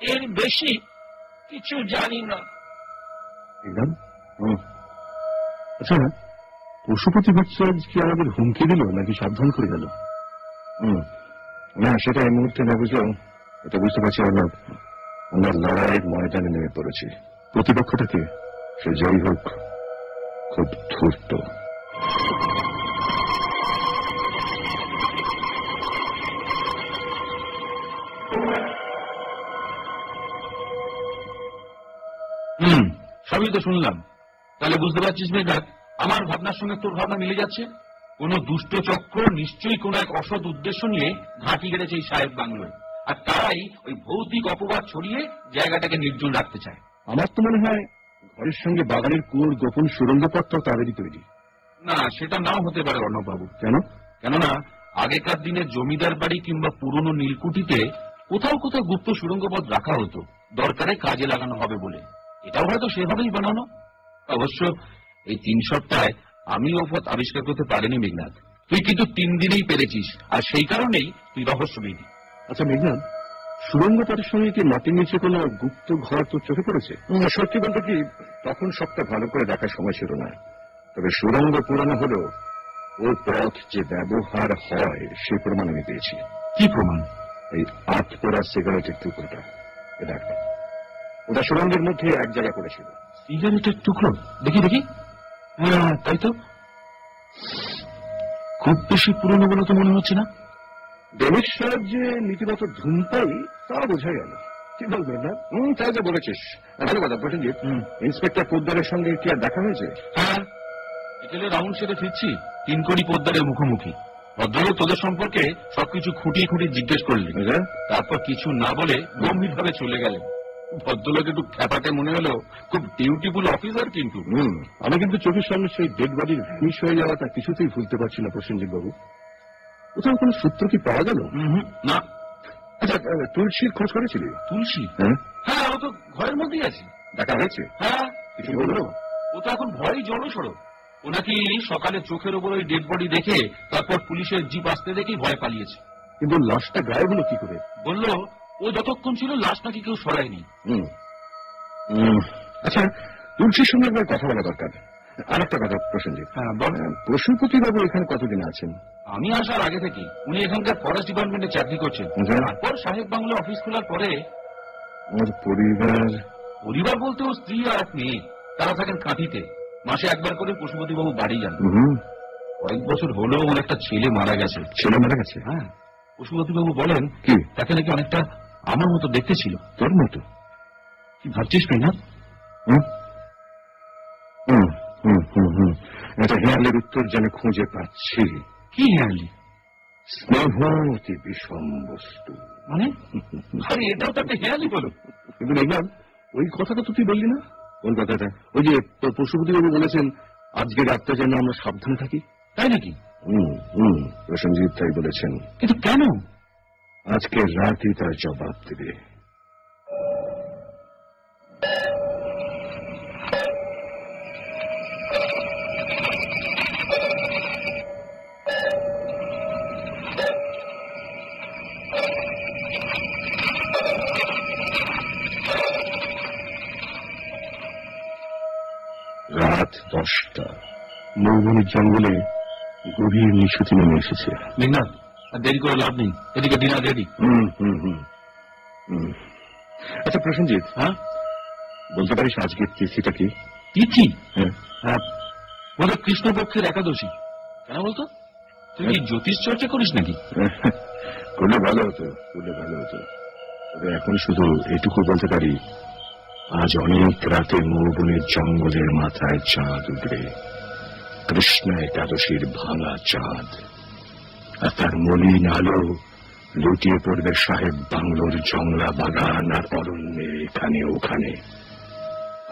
এর বেশি কিছু জানি না। একদম। আচ্ছা পশুপতি বাচ্চারাজ কি আমাদের হুমকি দিল নাকি সাবধান করে গেল? না, সেটা এই মুহূর্তে না বুঝলাম এটা বুঝতে পারছি আমরা আমরা লড়াইয়ের ময়দানে নেমে পড়েছি। প্রতিপক্ষটাকে সে যাই হোক, খুব ধূর্ত। সবই তো শুনলাম। তাহলে বুঝতে পারছিস মেঘনাথ আমার ভাবনার সঙ্গে তোর ভাবনা মিলে যাচ্ছে। কোন দুষ্ট চক্র নিশ্চয়ই কোন এক অসৎ উদ্দেশ্য নিয়ে ঘাঁটি গেড়েছে এই সাহেব বাংলোয় আর তারাই ওই ভৌতিক অপবাদ ছড়িয়ে জায়গাটাকে নির্জন রাখতে চায়। আমার তো মনে হয় ঘরের সঙ্গে বাগানের কুয়োর গোপন সুরঙ্গ পথটাও তাদেরই তৈরি। না সেটা নাও হতে পারে অর্ণববাবু। কেন? কেননা আগেকার দিনে জমিদার বাড়ি কিংবা পুরনো নীলকুঠিতে কোথাও কোথাও গুপ্ত সুড়ঙ্গপথ রাখা হতো। দরকারে কাজে লাগানো হবে বলে। এটাও হয়তো সেভাবেই বানানো। অবশ্য এই তিন সপ্তাহে আমি ও পথ আবিষ্কার করতে পারিনি মেঘনাথ তুই কিন্তু তিন দিনেই পেরেছিস আর সেই কারণেই তুই রহস্যবিধি আচ্ছা মেঘনাথ সুরঙ্গ পথের সঙ্গে কি মাটির নিচে কোনো গুপ্ত ঘর তো চোখে পড়েছে? সত্যি বলতে কি তখন সবটা ভালো করে দেখার সময় ছিল না। তবে সুরঙ্গ পুরানো হলেও ওর পথ যে ব্যবহার হয় সে প্রমাণ আমি পেয়েছি। কি প্রমাণ? এই আট পড়া সিগারেটের টুকরোটা। এটা একটা ওটা সুরঙ্গের মধ্যে এক জায়গা করেছিল সিগারেটের টুকরো? দেখি দেখি। হ্যাঁ তাই তো। খুব বেশি পুরনো বলে তো মনে হচ্ছে না। সাহেব যে নীতিগত ধূমপাই তা বোঝা গেল। কি বলবেন না? হুম তাই বলেছিস। ভালো কথা প্রসেনজিৎ ইন্সপেক্টর পোদ্দারের সঙ্গে কি আর দেখা হয়েছে? হ্যাঁ বিকেলে রাউন্ড সেরে ফিরছি তিন কোটি পোদ্দারের মুখোমুখি। ভদ্রলোক তোদের সম্পর্কে সবকিছু খুঁটিয়ে খুঁটিয়ে জিজ্ঞেস করলেন। বুঝলে? তারপর কিছু না বলে গম্ভীর ভাবে চলে গেলেন। ভদ্রলোক একটু খ্যাপাটে মনে হলো খুব ডিউটিফুল অফিসার কিন্তু। আমি কিন্তু চোখের সামনে সেই ডেড বডির ভ্যানিশ হয়ে যাওয়াটা কিছুতেই ভুলতে পারছি না প্রসেনজিৎ বাবু কোথাও কোনো সূত্র কি পাওয়া গেল? না। আচ্ছা তুলসীর খোঁজ করেছিলি? তুলসী? হ্যাঁ। হ্যাঁ ও তো ঘরের মধ্যেই আছে। দেখা হয়েছে? হ্যাঁ। কিছু বলল? ও তো এখন ভয়ই জড়সড়ো ও নাকি সকালে চোখের ওপর ওই ডেড বডি দেখে তারপর পুলিশের জিপ আসতে দেখেই ভয় পালিয়েছে। কিন্তু লাশটা গায়ে হলো কি করে? বলল ও যতক্ষণ ছিল লাশ নাকি কেউ সরায়নি। আচ্ছা তুলসীর সঙ্গে একবার কথা বলা দরকার। আর একটা কথা প্রসেনজিৎ। হ্যাঁ পশুপতি বাবু এখানে কতদিন আছেন? আমি আসার আগে থেকে উনি এখানকার ফরেস্ট ডিপার্টমেন্টে চাকরি করছেন। আচ্ছা। তারপর সাহেব বাংলা অফিস খোলার পরে ওর পরিবার। পরিবার বলতে ও স্ত্রী আর এক মেয়ে। তারা থাকেন কাঁথিতে। মাসে একবার করে পশুপতি বাবু বাড়ি যান। হুম। কয়েক বছর হলো ওর একটা ছেলে মারা গেছে। ছেলে মারা গেছে? হ্যাঁ। পশুপতি বাবু বলেন কি? তাকে নাকি অনেকটা আমার মতো দেখতে ছিল তোর মতো। কি ভাবছিস মেঘনাথ হুম? হুম হুম হুম হুম। এটা হেয়ালের উত্তর যেন খুঁজে পাচ্ছি। কি হেয়ালি? স্নেহ অতি বিষম বস্তু। মানে? আরে এটাও তো একটা হেয়ালি বলো। কিন্তু দেখলাম ওই কথাটা তো তুই বললি না? কোন কথাটা? ওই যে তোর পশুপতি বাবু বলেছেন আজকে রাতটা যেন আমরা সাবধানে থাকি। তাই নাকি? হুম হুম প্রসেনজিৎ তাই বলেছেন। কিন্তু কেন? আজকে রাতই তার জবাব দেবে। রাত দশটা। মৌবন জঙ্গলে গভীর নিশুতি নেমে এসেছে। মেঘনাথ আর দেরি করে লাভ নেই। এদিকে ডিনার রেডি হুম হুম হুম হুম। আচ্ছা প্রসেনজিৎ হ্যাঁ? বলতে পারিস আজকের তিথিটা কি? তিথি? হ্যাঁ। হ্যাঁ। বলে কৃষ্ণপক্ষের একাদশী। কেন বলতো? তুই কি জ্যোতিষ চর্চা করিস নাকি? করলে ভালো হতো করলে ভালো হতো। তবে এখন শুধু এটুকু বলতে পারি আজ অনেক রাতে মৌবনের জঙ্গলের মাথায় চাঁদ উঠবে। কৃষ্ণ একাদশীর ভাঙা চাঁদ। আর তার মলিন আলো লুটিয়ে পড়বে সাহেব বাংলোর জংলা বাগান আর অরণ্যের এখানে, ওখানে।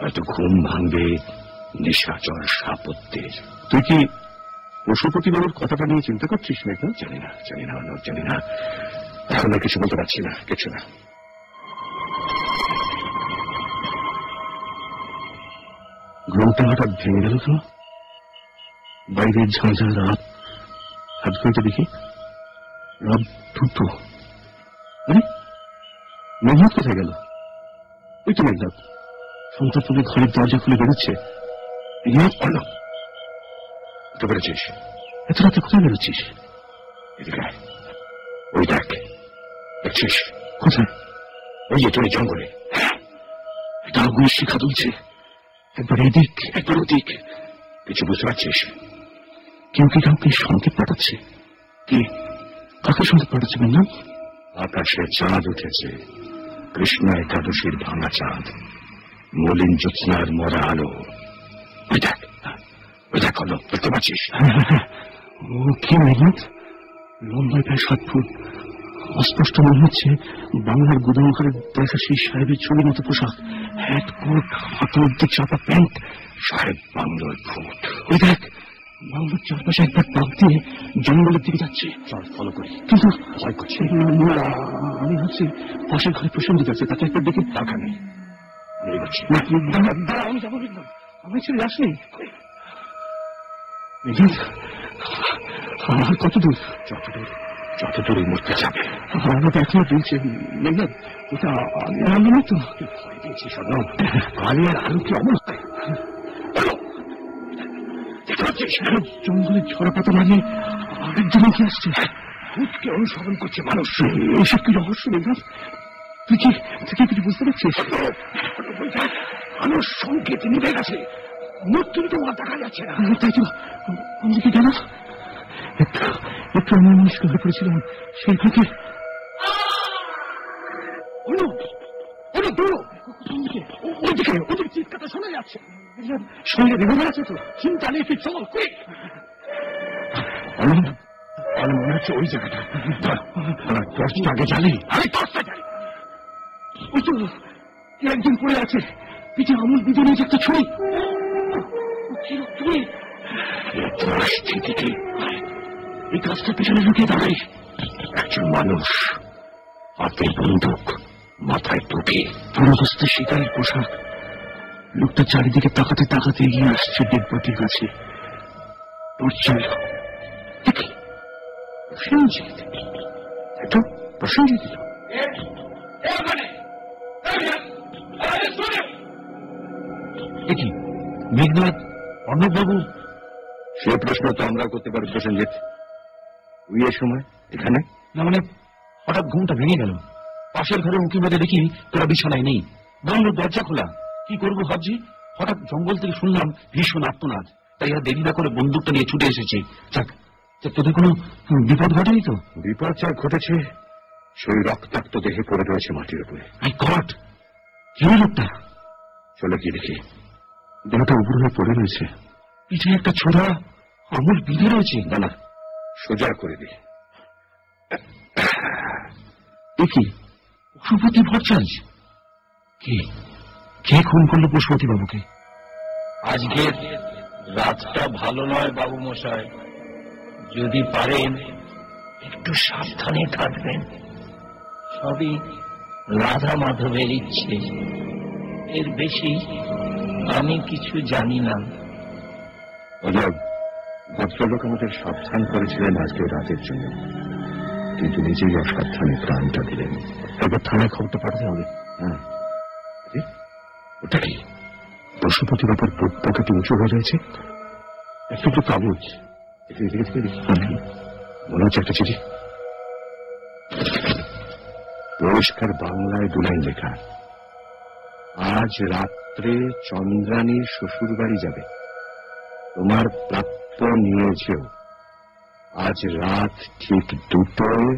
হয়তো ঘুম ভাঙবে নিশাচর সাপত্যের। তুই কি পশুপতি বাবুর কথাটা নিয়ে চিন্তা করছিস না জানি না জানি না, অর্ণব, জানি না। এখন কিছু বলতে পারছি না, কিছু না। ঘুমটা হঠাৎ ভেঙে গেল তো? বাইরের ঝাঁঝা রাত হাত খুলতে দেখি। রাত দুটো আরে, মেঘনাথ কোথায় গেল? ওই তো মেঘনাথ। সন্তানপুরে ঘরের দরজা খুলে বেরোচ্ছে। মেঘনাথ তো বেরোচ্ছিস এত রাতে কোথায় বেরোচ্ছিস? এদিকে ওই দেখ। দেখছিস? কোথায়? ওই যে, তোর জঙ্গলে। এটা আগুনের শিখা দুলছে। একবার এদিক, একবার ওদিক। কিছু বুঝতে পারছিস? কেউ কি কাউকে সংকেত পাঠাচ্ছে? কি? কাকে সংকেত পাঠাচ্ছে বললাম আকাশে চাঁদ উঠেছে। কৃষ্ণ একাদশীর ভাঙা চাঁদ। মলিন জ্যোৎস্নার মরা আলো। ওই দেখ ওই দেখ হলো দেখতে পাচ্ছিস? ও কি মেঘনাথ? লম্বায় প্রায় সাত ফুট। অস্পষ্ট মনে হচ্ছে বাংলার গুদাম ঘরে দেখা সেই সাহেবের ছবির মতো পোশাক। হ্যাট কোট হাতে মধ্যে চাপা প্যান্ট। সাহেব বাংলোর ভূত। ওই দেখ বাংলোর চারপাশে একবার পাক দিয়ে জঙ্গলের দিকে যাচ্ছে চল ফলো করি কিন্তু ভয় করছে আমি ভাবছি পাশের ঘরে প্রসঙ্গ যাচ্ছে তাকে একবার দেখে টাকা নেই আমি যাব আমি ছেড়ে আসনি আর কত দূর যত দূর যত দূরে মরতে যাবে আমার তো এখনও চলছে মেঘনাথ ওটা আমি আনন্দ তো ভয় পেয়েছি স্বর্ণ আমি আরও কি অবস্থা জঙ্গলে ঝড়া পাতা মারিয়ে আরেকজন কি আসছে। ভূতকে অনুসরণ করছে মানুষ। এসব কি রহস্য মেঘনাথ? তুই কি তুই কি কিছু বুঝতে পারছিস? মানুষ সংকেত নিভে গেছে। মূর্তি তো দেখা যাচ্ছে না। তাই তো। আমাদেরকে গেল একটু একটু আমি মুশকিল হয়ে পড়েছিলাম। সেই ফাঁকে অনু অনু ওদিকে চিৎকারটা শোনা যাচ্ছে। সঙ্গে আছে তো চিন্তা নেই তুই চল কুইক অনন্ত আমার মনে হচ্ছে ওই জায়গাটা। টর্চটা আগে জ্বালি আমি টর্চটা জ্বালি ওই তো একজন পড়ে আছে পিঠে আমুল বিঁধে নিয়েছে একটা ছুরি। এই গাছটার পিছনে লুকিয়ে দাঁড়াই একজন মানুষ হাতে বন্দুক মাথায় টুপি। পুরোদস্তে শিকারের পোশাক। লোকটা চারিদিকে তাকাতে তাকাতে এগিয়ে আসছে ডেডবটির কাছে। দেখি প্রসেনজিৎ? এত প্রসেনজিৎ দেখি মেঘনাথ অর্ণববাবু? সে প্রশ্ন তো আমরা করতে পারি প্রসেনজিৎ। এ সময় এখানে? না মানে হঠাৎ ঘুমটা ভেঙে গেল। পাশের ঘরে উঁকি মেরে দেখি তোরা বিছানায় নেই। বন্ধ দরজা খোলা। কি করব ভাবছি হঠাৎ জঙ্গল থেকে শুনলাম ভীষণ আত্মনাদ তাই আর দেরি না করে বন্দুকটা নিয়ে ছুটে এসেছি। যাক তোদের কোনো বিপদ ঘটেনি তো? বিপদ যা ঘটেছে সেই রক্তাক্ত দেহে পড়ে রয়েছে মাটির উপরে। আই গড কি লোকটা? চলে গিয়ে দেখি দেহটা উপর হয়ে পড়ে রয়েছে। পিঠে একটা ছোড়া আমুল বিঁধে রয়েছে। না না সোজা করে দিই দেখি পশুপতি ভট্টাচার্য? কে? কে খুন করল পশুপতি বাবুকে আজকের রাতটা ভালো নয় বাবু মশাই। যদি পারেন একটু সাবধানে থাকবেন। সবই রাধা মাধবের ইচ্ছে। এর বেশি আমি কিছু জানি না। অজব ভদ্রলোক আমাদের সাবধান করেছিলেন আজকে রাতের জন্য। কিন্তু নিজেই অসাবধানে প্রাণটা দিলেন। একবার থানায় খবরটা পাঠাতে হবে। হ্যাঁ। ওটা কি? পশুপতি বাবার পকেটে উঁচু হয়ে রয়েছে একটু কাগজ। দেখি। মনে হচ্ছে একটা চিঠি। পরিষ্কার বাংলায় দুলাইন লেখা। আজ রাত্রে চন্দ্রানীর শ্বশুর বাড়ি যাবে। তোমার প্রাপ্য নিয়েছেও। আজ রাত ঠিক দুটোয়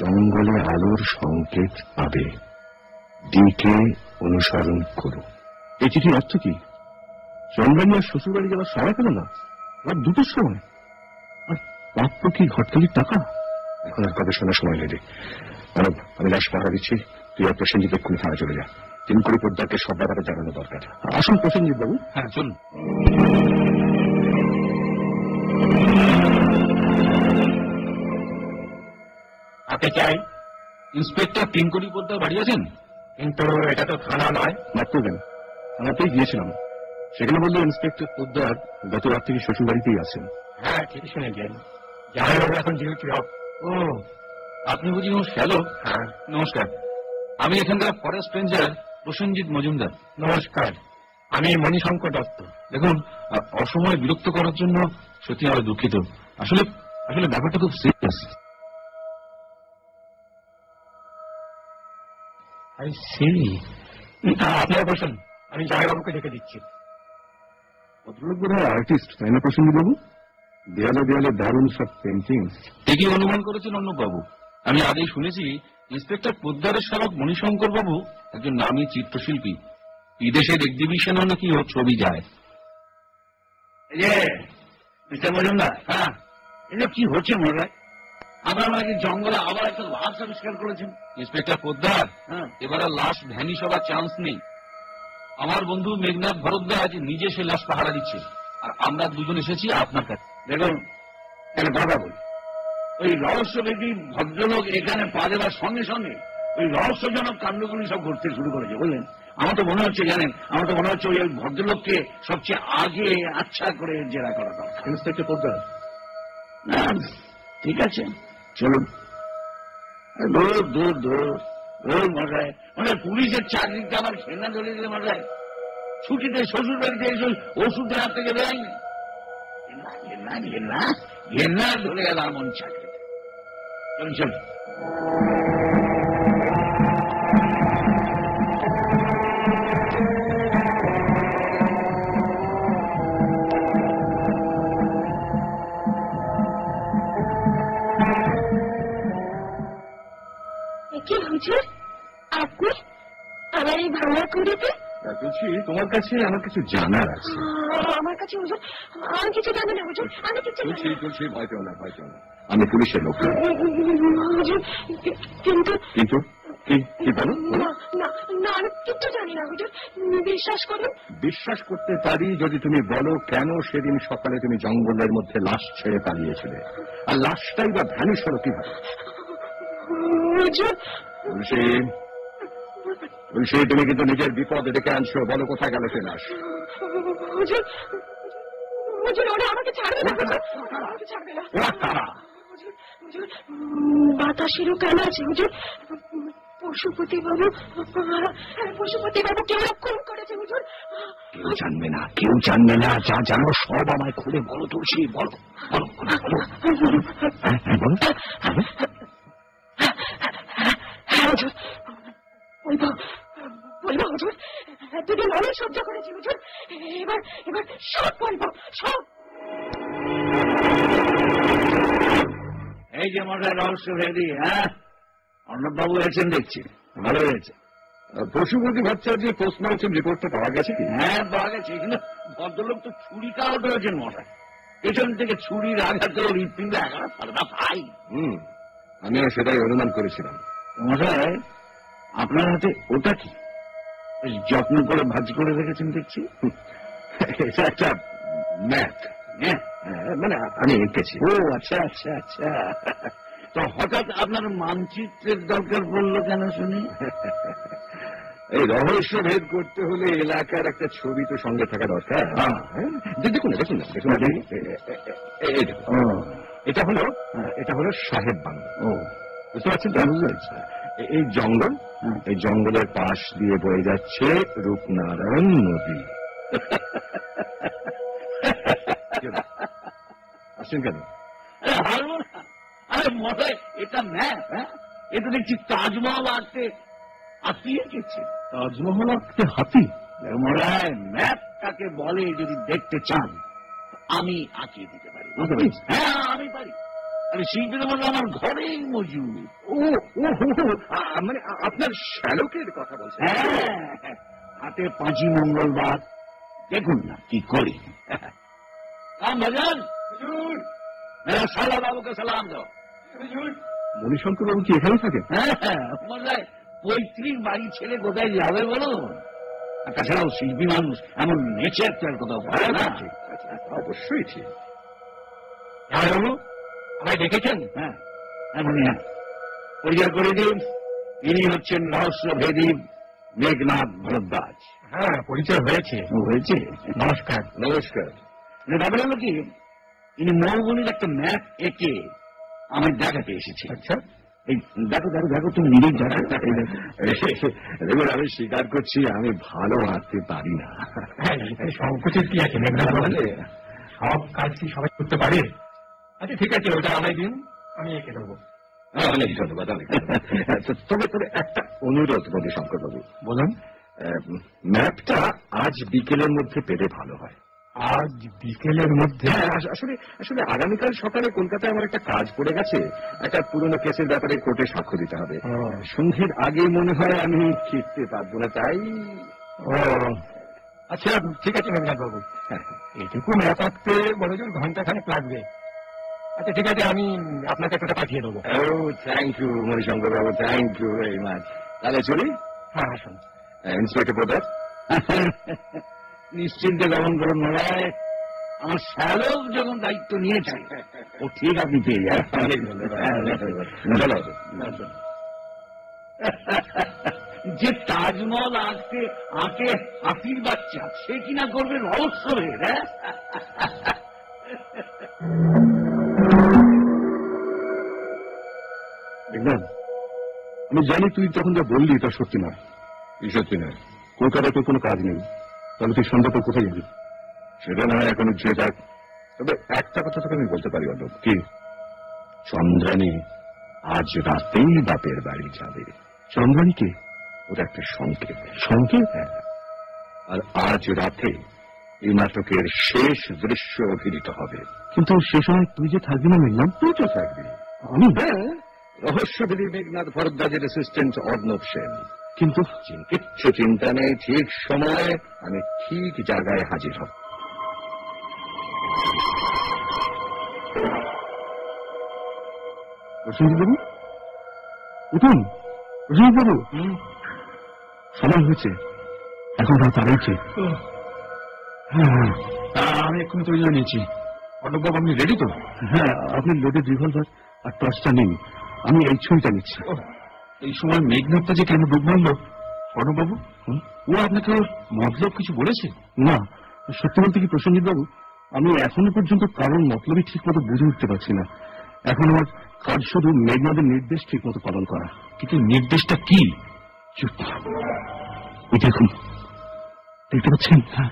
জঙ্গলে আলোর সংকেত পাবে। দিকে অনুসরণ করো। এই চিঠির অর্থ কি? চন্দ্রানী আর শ্বশুর বাড়ি যাওয়ার সময় পেল না? রাত দুটোর সময়? আর প্রাপ্য কি ঘটকালির টাকা? এখন আর গবেষণার সময় নেই রে। মানব, আমি লাশ পাহারা দিচ্ছি। তুই আর প্রসেনজিৎ এক্ষুনি থানা চলে যা। তিন কোটি পোদ্দারকে সব ব্যাপারে জানানো দরকার। আসুন প্রসেনজিৎ বাবু। হ্যাঁ চলুন। আপনি চাই? ইন্সপেক্টর তিন কোটি পোদ্দার বাড়ি আছেন? কিন্তু এটা তো থানা নয়। থানাতেই গিয়েছিলাম। সেখানে বলল ইন্সপেক্টর পোদ্দার গত রাত থেকে শ্বশুর বাড়িতেই আছেন। হ্যাঁ ঠিক শুনেছেন। জামাইবাবু এখন ডিউটি অফ ও আপনি বুঝি শ্যালক হ্যাঁ নমস্কার। আমি এখানকার ফরেস্ট রেঞ্জার প্রসেনজিৎ মজুমদার। নমস্কার। আমি মণিশঙ্কর দত্ত। দেখুন অসময়ে বিরক্ত করার জন্য সত্যি আমরা দুঃখিত। আসলে আসলে ব্যাপারটা খুব সিরিয়াস আই সি আপনারা বসুন আমি জামাইবাবুকে ডেকে দিচ্ছি। ভদ্রলোক বোধ আর্টিস্ট তাই না প্রসেনজিৎ বাবু দেয়ালে দেয়ালে দারুণ সব পেন্টিং ঠিকই অনুমান করেছেন অন্নবাবু আমি আগেই শুনেছি ইন্সপেক্টর পোদ্দারের শালক মণিশঙ্কর বাবু একজন নামী চিত্রশিল্পী। বিদেশের এক্সিবিশনেও নাকি ওর ছবি যায়। এই যে মিস্টার মজুমদার হ্যাঁ। এটা কি হচ্ছে মনে আপনারা নাকি জঙ্গলে আবার একটা লাশ আবিষ্কার করেছেন। ইন্সপেক্টর পোদ্দার হ্যাঁ। এবার লাশ ভ্যানিশ হবার চান্স নেই। আমার বন্ধু মেঘনাথ ভরদ্বাজ নিজে সে লাশ পাহারা দিচ্ছে। আর আমরা দুজন এসেছি আপনার কাছে। দেখুন একটা কথা বলি। ওই রহস্যবেদী ভদ্রলোক এখানে পা দেওয়ার সঙ্গে সঙ্গে ওই রহস্যজনক কাণ্ডগুলি সব করতে শুরু করেছে বুঝলেন? আমার তো মনে হচ্ছে জানেন আমার তো মনে হচ্ছে ওই ওই ভদ্রলোককে সবচেয়ে আগে আচ্ছা করে জেরা করা দরকার। ইন্সপেক্টর পোদ্দার। না ঠিক আছে। চলুন। ধর ধর ধর দূর। মশাই মানে পুলিশের চাকরিতে আমার সেনা ধরে দিলে মশাই। ছুটিতে শ্বশুর বাড়িতে এসে ওষুধ হাত থেকে বেরোয়নি। ঘেন্না ঘেন্না ঘেন্না ধরে গেল এমন চাকরি চলুন চলুন। কাছে আমার কিছু জানার আছে। আমার কাছে হুজুর আমি কিছু জানি না হুজুর আমি কিছু জানি না। বলছি ভয় পেও না ভয় পেও না। আমি পুলিশের লোক। হুজুর কিন্তু কিন্তু? কি কি বলো? না না আমি কিচ্ছু জানি না হুজুর বিশ্বাস করুন। বিশ্বাস করতে পারি যদি তুমি বলো কেন সেদিন সকালে তুমি জঙ্গলের মধ্যে লাশ ছেড়ে পালিয়েছিলে? আর লাশটাই বা ভ্যানিশ হলো কীভাবে? হুজুর তুলসী তুলসী তুমি কিন্তু নিজের বিপদ ডেকে আনছো বলো কোথায় গেল সে লাশ? বাতাসেরও কেন আছে হুজুর? পশুপতি বাবু পশুপতি বাবু কেউ রক্ষণ করেছে হুজুর? কেউ জানবে না কেউ জানবে না যা জানো সব আমায় খুলে বলো তুলসী বলো বলো বলো, বলো। হুজুর বলব হুজুর দুদিন অনেক সহ্য করেছি হুজুর এবার এবার সব বলব সব। এই যে মশাই রহস্য ভেদি হ্যাঁ? অর্ণববাবু হয়েছেন দেখছি ভালো হয়েছে। পশুপতি ভট্টাচার্যের পোস্টমর্টম রিপোর্টটা পাওয়া গেছে কি? হ্যাঁ পাওয়া গেছে কিন্তু ভদ্রলোক তো ছুরি কাউট হয়েছেন মশাই। পেছন থেকে ছুরির আঘাতে ওর হৃৎপিণ্ড এগারো ভাই হুম আমিও সেটাই অনুমান করেছিলাম। মশাই আপনার হাতে ওটা কি? যত্ন করে ভাজ করে রেখেছেন দেখছি। এটা একটা ম্যাপ হ্যাঁ মানে আমি এঁকেছি। ও আচ্ছা আচ্ছা আচ্ছা। তো হঠাৎ আপনার মানচিত্রের দরকার পড়ল কেন শুনি? এই রহস্য ভেদ করতে হলে এলাকার একটা ছবি তো সঙ্গে থাকা দরকার। হ্যাঁ। হ্যাঁ? দেখুন দেখুন দেখুন। এটা হলো এটা হলো সাহেব বাংলা। ও। বুঝতে পারছেন এই জঙ্গল এই জঙ্গলের পাশ দিয়ে বয়ে যাচ্ছে রূপনারায়ণ নদী। হাসছেন কেন? হারবো না আরে মশাই এটা ম্যাপ হ্যাঁ? এটা দেখছি তাজমহল আঁকতে আঁকিয়ে গেছে। তাজমহল আঁকতে হাতি? ম্যাপ কাকে বলে যদি দেখতে চান আমি আঁকিয়ে দিতে পারি। বুঝতে। হ্যাঁ আমি পারি। আরে মধ্যে আমার ঘরেই মজুদ। ও মানে আপনার শ্যালকের কথা বলছেন। হ্যাঁ হাতে পাঁচি মঙ্গলবার। দেখুন না কি করি। ভজন। মেরা সালা বাবুকে সালাম দাও। মণিশঙ্কর বাবু কি এখানে থাকেন? হ্যাঁ হ্যাঁ পৈতৃক বাড়ি ছেড়ে কোথায় যাবে বলো তাছাড়াও শিল্পী মানুষ এমন নেচার তো আর কোথাও পায় না। অবশ্যই ঠিক। বাবু আমায় দেখেছেন? হ্যাঁ। এমনই হ্যাঁ। পরিচয় করে দিন। ইনি হচ্ছেন রহস্য ভেদী মেঘনাথ ভরদ্বাজ। হ্যাঁ পরিচয় হয়েছে। হয়েছে? নমস্কার। নমস্কার। মানে ব্যাপার হলো কি ইনি মৌবনির একটা ম্যাপ এঁকে আমি দেখাতে এসেছি আচ্ছা। এই দেখো দেখো দেখো তুমি নিজেই দেখো দেখুন আমি স্বীকার করছি আমি ভালো আঁকতে পারি না। সংকোচের কি আছে? মেঘনাথ বাবু? সব কাজ কি সবাই করতে পারে? আচ্ছা ঠিক আছে ওটা আমায় দিন আমি এঁকে দেবো। অনেক ধন্যবাদ অনেক তবে তবে একটা অনুরোধ বলুন। ম্যাপটা আজ বিকেলের মধ্যে পেলে ভালো হয়। আজ বিকেলের মধ্যে? হ্যাঁ আসলে আসলে আগামীকাল সকালে কলকাতায় আমার একটা কাজ পড়ে গেছে। একটা পুরনো কেসের ব্যাপারে কোর্টে সাক্ষ্য দিতে হবে। সন্ধ্যের আগে মনে হয় আমি ফিরতে পারব না তাই ও। আচ্ছা ঠিক আছে মেঘনাথ বাবু হ্যাঁ, এইটুকু ম্যাপ আঁকতে বড় জোর ঘণ্টা খানেক লাগবে। আচ্ছা ঠিক আছে আমি আপনাকে একটা পাঠিয়ে দেবো। ও thank you Manishankar Babu thank you very much তাহলে চলি? হ্যাঁ আসুন। ইন্সপেক্টর প্রদার নিশ্চিন্তে গমন করুন মহারাজ। আমার শ্যালক যখন দায়িত্ব নিয়েছে ও ঠিক আপনি পেয়ে যান অনেক ধন্যবাদ চলো। যে তাজমহল আঁকতে আঁকে হাতির বাচ্চা সে কিনা করবে রহস্য ভেদ, হ্যাঁ? দেখলাম আমি জানি তুই তখন যা বললি তা সত্যি নয়। এই সত্যি নয়? কলকাতায় তোর কোনো কাজ নেই। তাহলে তুই সন্ধ্যা পর কোথায় যাবি সেটা না এখন উঠে যাক। তবে একটা কথা তোকে আমি বলতে পারি অলোক কি? চন্দ্রানী আজ রাতেই বাপের বাড়ি যাবে। চন্দ্রানী কে? ওটা একটা সংকেত। সংকেত? হ্যাঁ। আর আজ রাতে এই নাটকের শেষ দৃশ্য অভিনীত হবে। কিন্তু সে সময় তুই যে থাকবি না মেঘনাথ তুই তো থাকবি। আমি? হ্যাঁ। রহস্যবিধি মেঘনাথ ভরদ্বাজের অ্যাসিস্ট্যান্ট অর্ণব সেন। কিন্তু? কিচ্ছু চিন্তা নেই ঠিক সময় আমি ঠিক জায়গায় হাজির হব। প্রসেনজিৎ বাবু উঠুন। প্রসেনজিৎ বাবু সময় হয়েছে। এখন রাত আড়াইছে হ্যাঁ হ্যাঁ। আমি এক্ষুনি তৈরি নিয়েছি। অর্ণববাবু আপনি রেডি তো? হ্যাঁ আপনি লোডেড রিভলভার আর টর্চটা নিন। আমি এই ছবিটা নিচ্ছি। এই সময় মেঘনাথটা যে কেন ডুব মারলো? অর্ণববাবু ও আপনাকে মতলব কিছু বলেছে? না সত্যি বলতে কি প্রসেনজিৎ বাবু আমি এখনও পর্যন্ত কারোর মতলবই ঠিক মতো বুঝে উঠতে পারছি না। এখন আমার কাজ শুধু মেঘনাদের নির্দেশ ঠিক মতো পালন করা। কিন্তু নির্দেশটা কি? চুপ দেখুন দেখতে পাচ্ছেন? হ্যাঁ।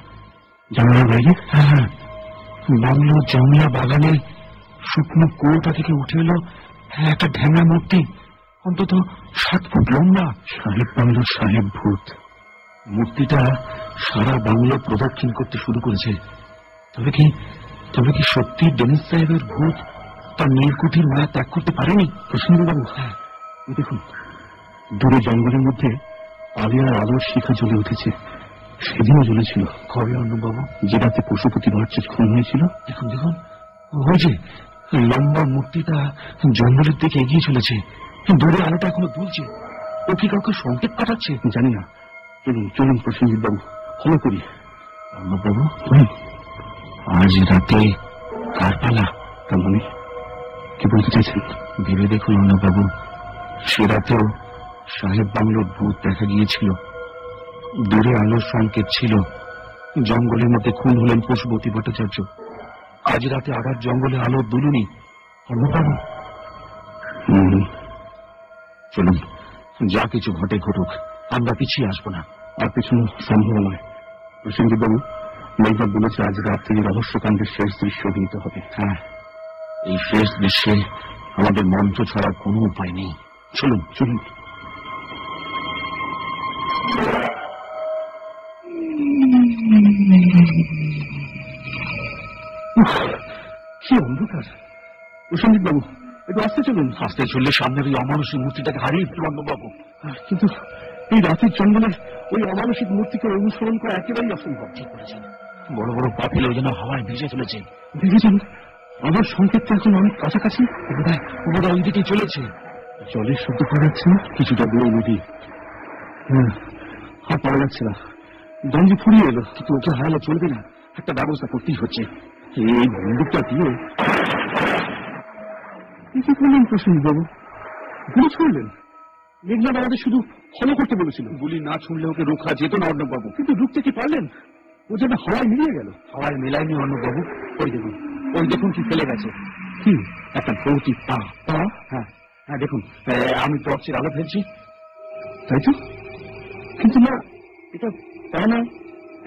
জানালার বাইরে? হ্যাঁ। হ্যাঁ বাংলো জংলা বাগানে শুকনো কুয়োটা থেকে উঠে এলো। একটা ঢ্যাঙা মূর্তি অন্তত সাত ফুট লম্বা। সাহেব বাংলোর সাহেব ভূত। মূর্তিটা সারা বাংলো প্রদক্ষিণ করতে শুরু করেছে। তবে কি তবে কি সত্যি ডেনিস সাহেবের ভূত তার নীলকুঠির মায়া ত্যাগ করতে পারেনি? প্রসেনজিৎবাবু হ্যাঁ। দেখুন দূরে জঙ্গলের মধ্যে আলিয়ার আলোর শিখা জ্বলে উঠেছে। সেদিনও জ্বলেছিল। কবে অন্নবাবু? যে রাতে পশুপতি ভট্টের খুন হয়েছিল। দেখুন দেখুন। ওই যে লম্বা মূর্তিটা জঙ্গলের দিকে এগিয়ে চলেছে। দূরে আলোটা এখনও দুলছে। ও কি কাউকে সংকেত পাঠাচ্ছে? জানি না। চলুন চলুন প্রসেনজিৎ বাবু ফলো করি। অন্নবাবু আজ রাতে কার পালা তার মানে? কি বলতে চাইছেন? ভেবে দেখুন অন্নবাবু সে রাতেও সাহেব বাংলোর ভূত দেখা গিয়েছিল। দূরে আলোর সংকেত ছিল। জঙ্গলের মধ্যে খুন হলেন পশুপতি ভট্টাচার্য। আজ রাতে আবার জঙ্গলে আলো দুলুনি। চলুন যা কিছু ঘটে ঘটুক আমরা পিছিয়ে আসব না। আর পিছনে সম্ভব নয়। প্রসেনজিৎ বাবু মেঘনাথ বলেছে আজ রাত থেকে রহস্যকাণ্ডের শেষ দৃশ্য অভিনীত হবে। হ্যাঁ এই শেষ দৃশ্যে আমাদের মন্ত্র ছাড়া কোনো উপায় নেই। চলুন চলুন। প্রসঞ্জিৎ বাবু একটু আসতে চলুন। আস্তে চললে সামনের ওই অমানুষিক মূর্তিটাকে হারিয়ে ফেলব বাবু। কিন্তু এই রাতের জঙ্গলে ওই অমানসিক মূর্তিকে অনুসরণ করা একেবারেই অসম্ভব। ঠিক করেছেন বড় বড় পাপিল যেন হাওয়ায় ভেসে চলেছে। দেখেছেন? আমার সংকেত তো এখন অনেক কাছাকাছি। বোধহয় ওই দিকে চলেছে। জলের শব্দ পাওয়া যাচ্ছে না? কিছুটা বড় নদী হ্যাঁ আর পাওয়া যাচ্ছে না। দঞ্জি ফুরিয়ে এলো কিন্তু ওকে হারালে চলবে না। একটা ব্যবস্থা করতেই হচ্ছে। এই বন্দুকটা দিয়ে কি কি করলেন প্রসন্ন বাবু গুলি ছুড়লেন মেঘনাথ আমাদের শুধু ফলো করতে বলেছিল। গুলি না ছুড়লে ওকে রোখা যেত না অর্ণব বাবু কিন্তু ঢুকতে কি পারলেন ও যেন হাওয়ায় মিলিয়ে গেল। হাওয়ায় মেলায়নি অর্ণববাবু? ওই দেখুন ওই দেখুন কি ফেলে গেছে। কি? একটা ভৌতি পা। পা? হ্যাঁ হ্যাঁ দেখুন আমি টর্চের আলো ফেলছি। তাই তো? কিন্তু না এটা তা না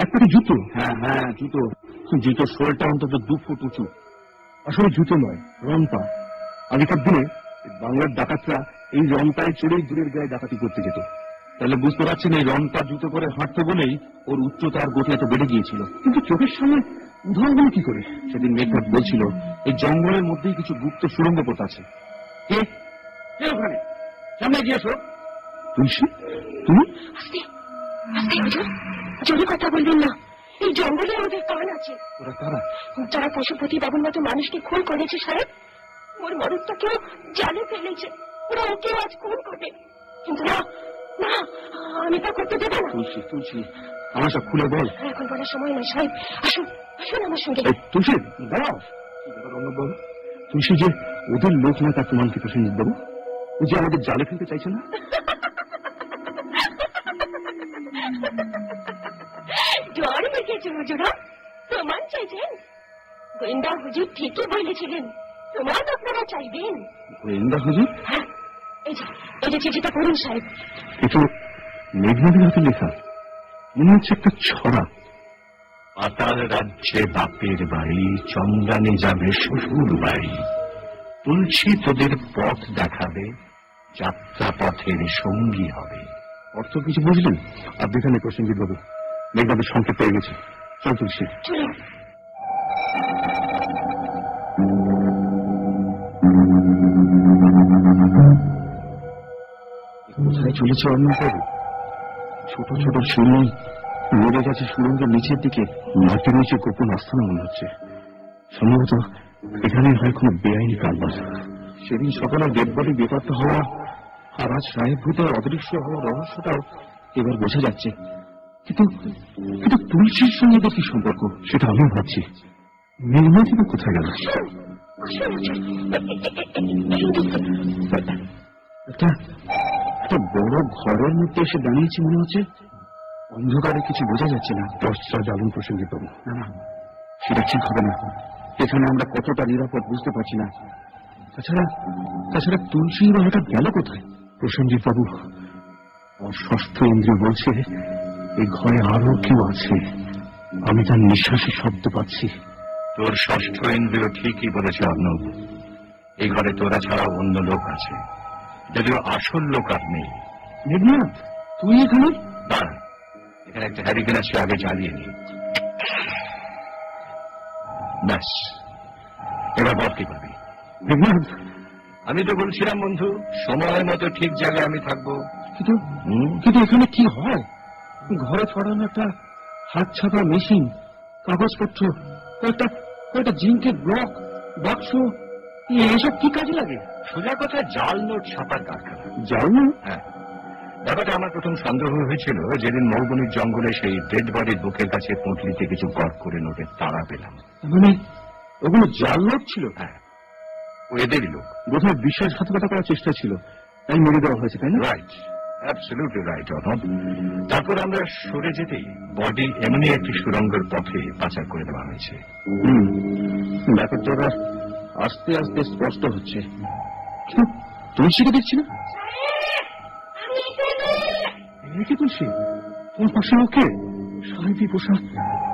এক পাটি জুতো? হ্যাঁ হ্যাঁ জুতো। জুতোর শোলটা অন্তত দু ফুট উঁচু। আসলে জুতো নয় রম্পা আগেকার দিনে বাংলার ডাকাতরা এই রম্পায় চড়েই দূরের গায়ে ডাকাতি করতে যেত। তাহলে বুঝতে পারছেন এই রংটা জুতো করে হাঁটতে বলেই ওর উচ্চতা আর গতি এত বেড়ে গিয়েছিল। কিন্তু চোখের সামনে উদাহরণ হলো কি করে? সেদিন মেঘনাথ বলছিল এই জঙ্গলের মধ্যেই কিছু গুপ্ত সুড়ঙ্গ পথ আছে। কে? কে ওখানে? সামনে গিয়ে এসো তুলসী তুমি? জোরে কথা বলবেন না এই জঙ্গলে আমাদের কান আছে। ওরা যারা পশুপতি বাবুর মতো মানুষকে খুন করেছে সাহেব ওর মরদটাকেও জালে ফেলেছে ওরা ওকেও আজ খুন করবে। কিন্তু না না আমি তা করতে দেবো না। তুলসী তুলসী আমার সব খুলে বল। এখন বলার সময় নয় সাহেব। আসুন আসুন আমার সঙ্গে। তুলসী দাঁড়াও। তুলসী যে ওদের লোক না তার প্রমাণ কি প্রসেনজিৎ বাবু ও যে আমাদের জালে ফেলতে চাইছে না? জ্বর লেগেছে হুজুরা। প্রমাণ চাইছেন? গোয়েন্দা হুজুর ঠিকই বলেছিলেন। প্রমাণ আপনারা চাইবেন গোয়েন্দা হুজুর এই যে চিঠিটা পড়ুন সাহেব। এতো মেঘনাদের হাতে লেখা। মনে হচ্ছে একটা ছড়া। পাতাল রাজ্যে বাপের বাড়ি চন্দানে যাবে শ্বশুর বাড়ি। তুলসী তোদের পথ দেখাবে যাত্রা পথের সঙ্গী হবে। অর্থ কিছু বুঝলেন? আর নেই প্রসেনজিৎ বাবু মেঘনাদের সংকেত পেয়ে গেছে। চল তুলসী। কোথায় চলেছে অর্ণবাবু ছোট ছোট সিঁড়ি নেমে গেছে সুরঙ্গের নিচের দিকে মাটির নিচে গোপন আস্থানা মনে হচ্ছে সম্ভবত এখানে হয় কোনো বেআইনি কারবার সেদিন সকালে ডেড বডি বেপাত্তা হওয়া আর আজ সাহেব ভূতের অদৃশ্য হওয়ার রহস্যটাও এবার বোঝা যাচ্ছে কিন্তু কিন্তু তুলসীর সঙ্গে কি সম্পর্ক সেটা আমিও ভাবছি বা কোথায় গেল বড় ঘরের মধ্যে এসে দাঁড়িয়েছি মনে হচ্ছে। অন্ধকারে কিছু বোঝা যাচ্ছে না। টর্চটা জ্বালন প্রসঙ্গে না না সেটা ঠিক হবে না। এখানে আমরা কতটা নিরাপদ বুঝতে পারছি না। তাছাড়া তাছাড়া তুলসী বা হঠাৎ গেল কোথায়? প্রসেনজিৎ বাবু আমার ষষ্ঠ ইন্দ্রিয় বলছে এই ঘরে আরও কেউ আছে। আমি তার নিঃশ্বাসী শব্দ পাচ্ছি। তোর ষষ্ঠ ইন্দ্রিয় ঠিকই বলেছে অর্ণব এই ঘরে তোরা ছাড়া অন্য লোক আছে। যদিও আসল লোক আর নেই। তুই এখানে? দাঁড়া এখানে একটা হ্যারিকেন আছে আগে জ্বালিয়ে নি। ব্যাস এবার বল কি করবি? আমি তো বলছিলাম বন্ধু সময় মতো ঠিক জায়গায় আমি থাকব। কিন্তু কিন্তু এখানে কি হয়? ঘরে ছড়ানো একটা হাত ছাপা মেশিন কাগজপত্র কয়েকটা কয়েকটা জিঙ্কের ব্লক বাক্স এসব কি কাজে লাগে? সোজা কথা জাল নোট ছাপার কারখানা জাল নোট? হ্যাঁ। ব্যাপারটা আমার প্রথম সন্দেহ হয়েছিল যেদিন মৌবনির জঙ্গলে সেই ডেড বডির বুকের কাছে পুঁটলিতে কিছু গড় করে নোটের তাড়া পেলাম। মানে ওগুলো জাল লোক ছিল? হ্যাঁ। ও এদেরই লোক। বোধহয় বিশ্বাসঘাতকতা করার চেষ্টা ছিল। তাই মেরে দেওয়া হয়েছে তাই না? রাইট অ্যাবসলিউটলি রাইট অনব তারপর আমরা সরে যেতেই বডি এমনি একটি সুরঙ্গের পথে পাচার করে দেওয়া হয়েছে। হুম। ব্যাপারটা আস্তে আস্তে স্পষ্ট হচ্ছে। তুমি তুলসীকে দেখছি না? এ কি তুলসী তোমার পাশে ওকে সাহেবী পোশাক।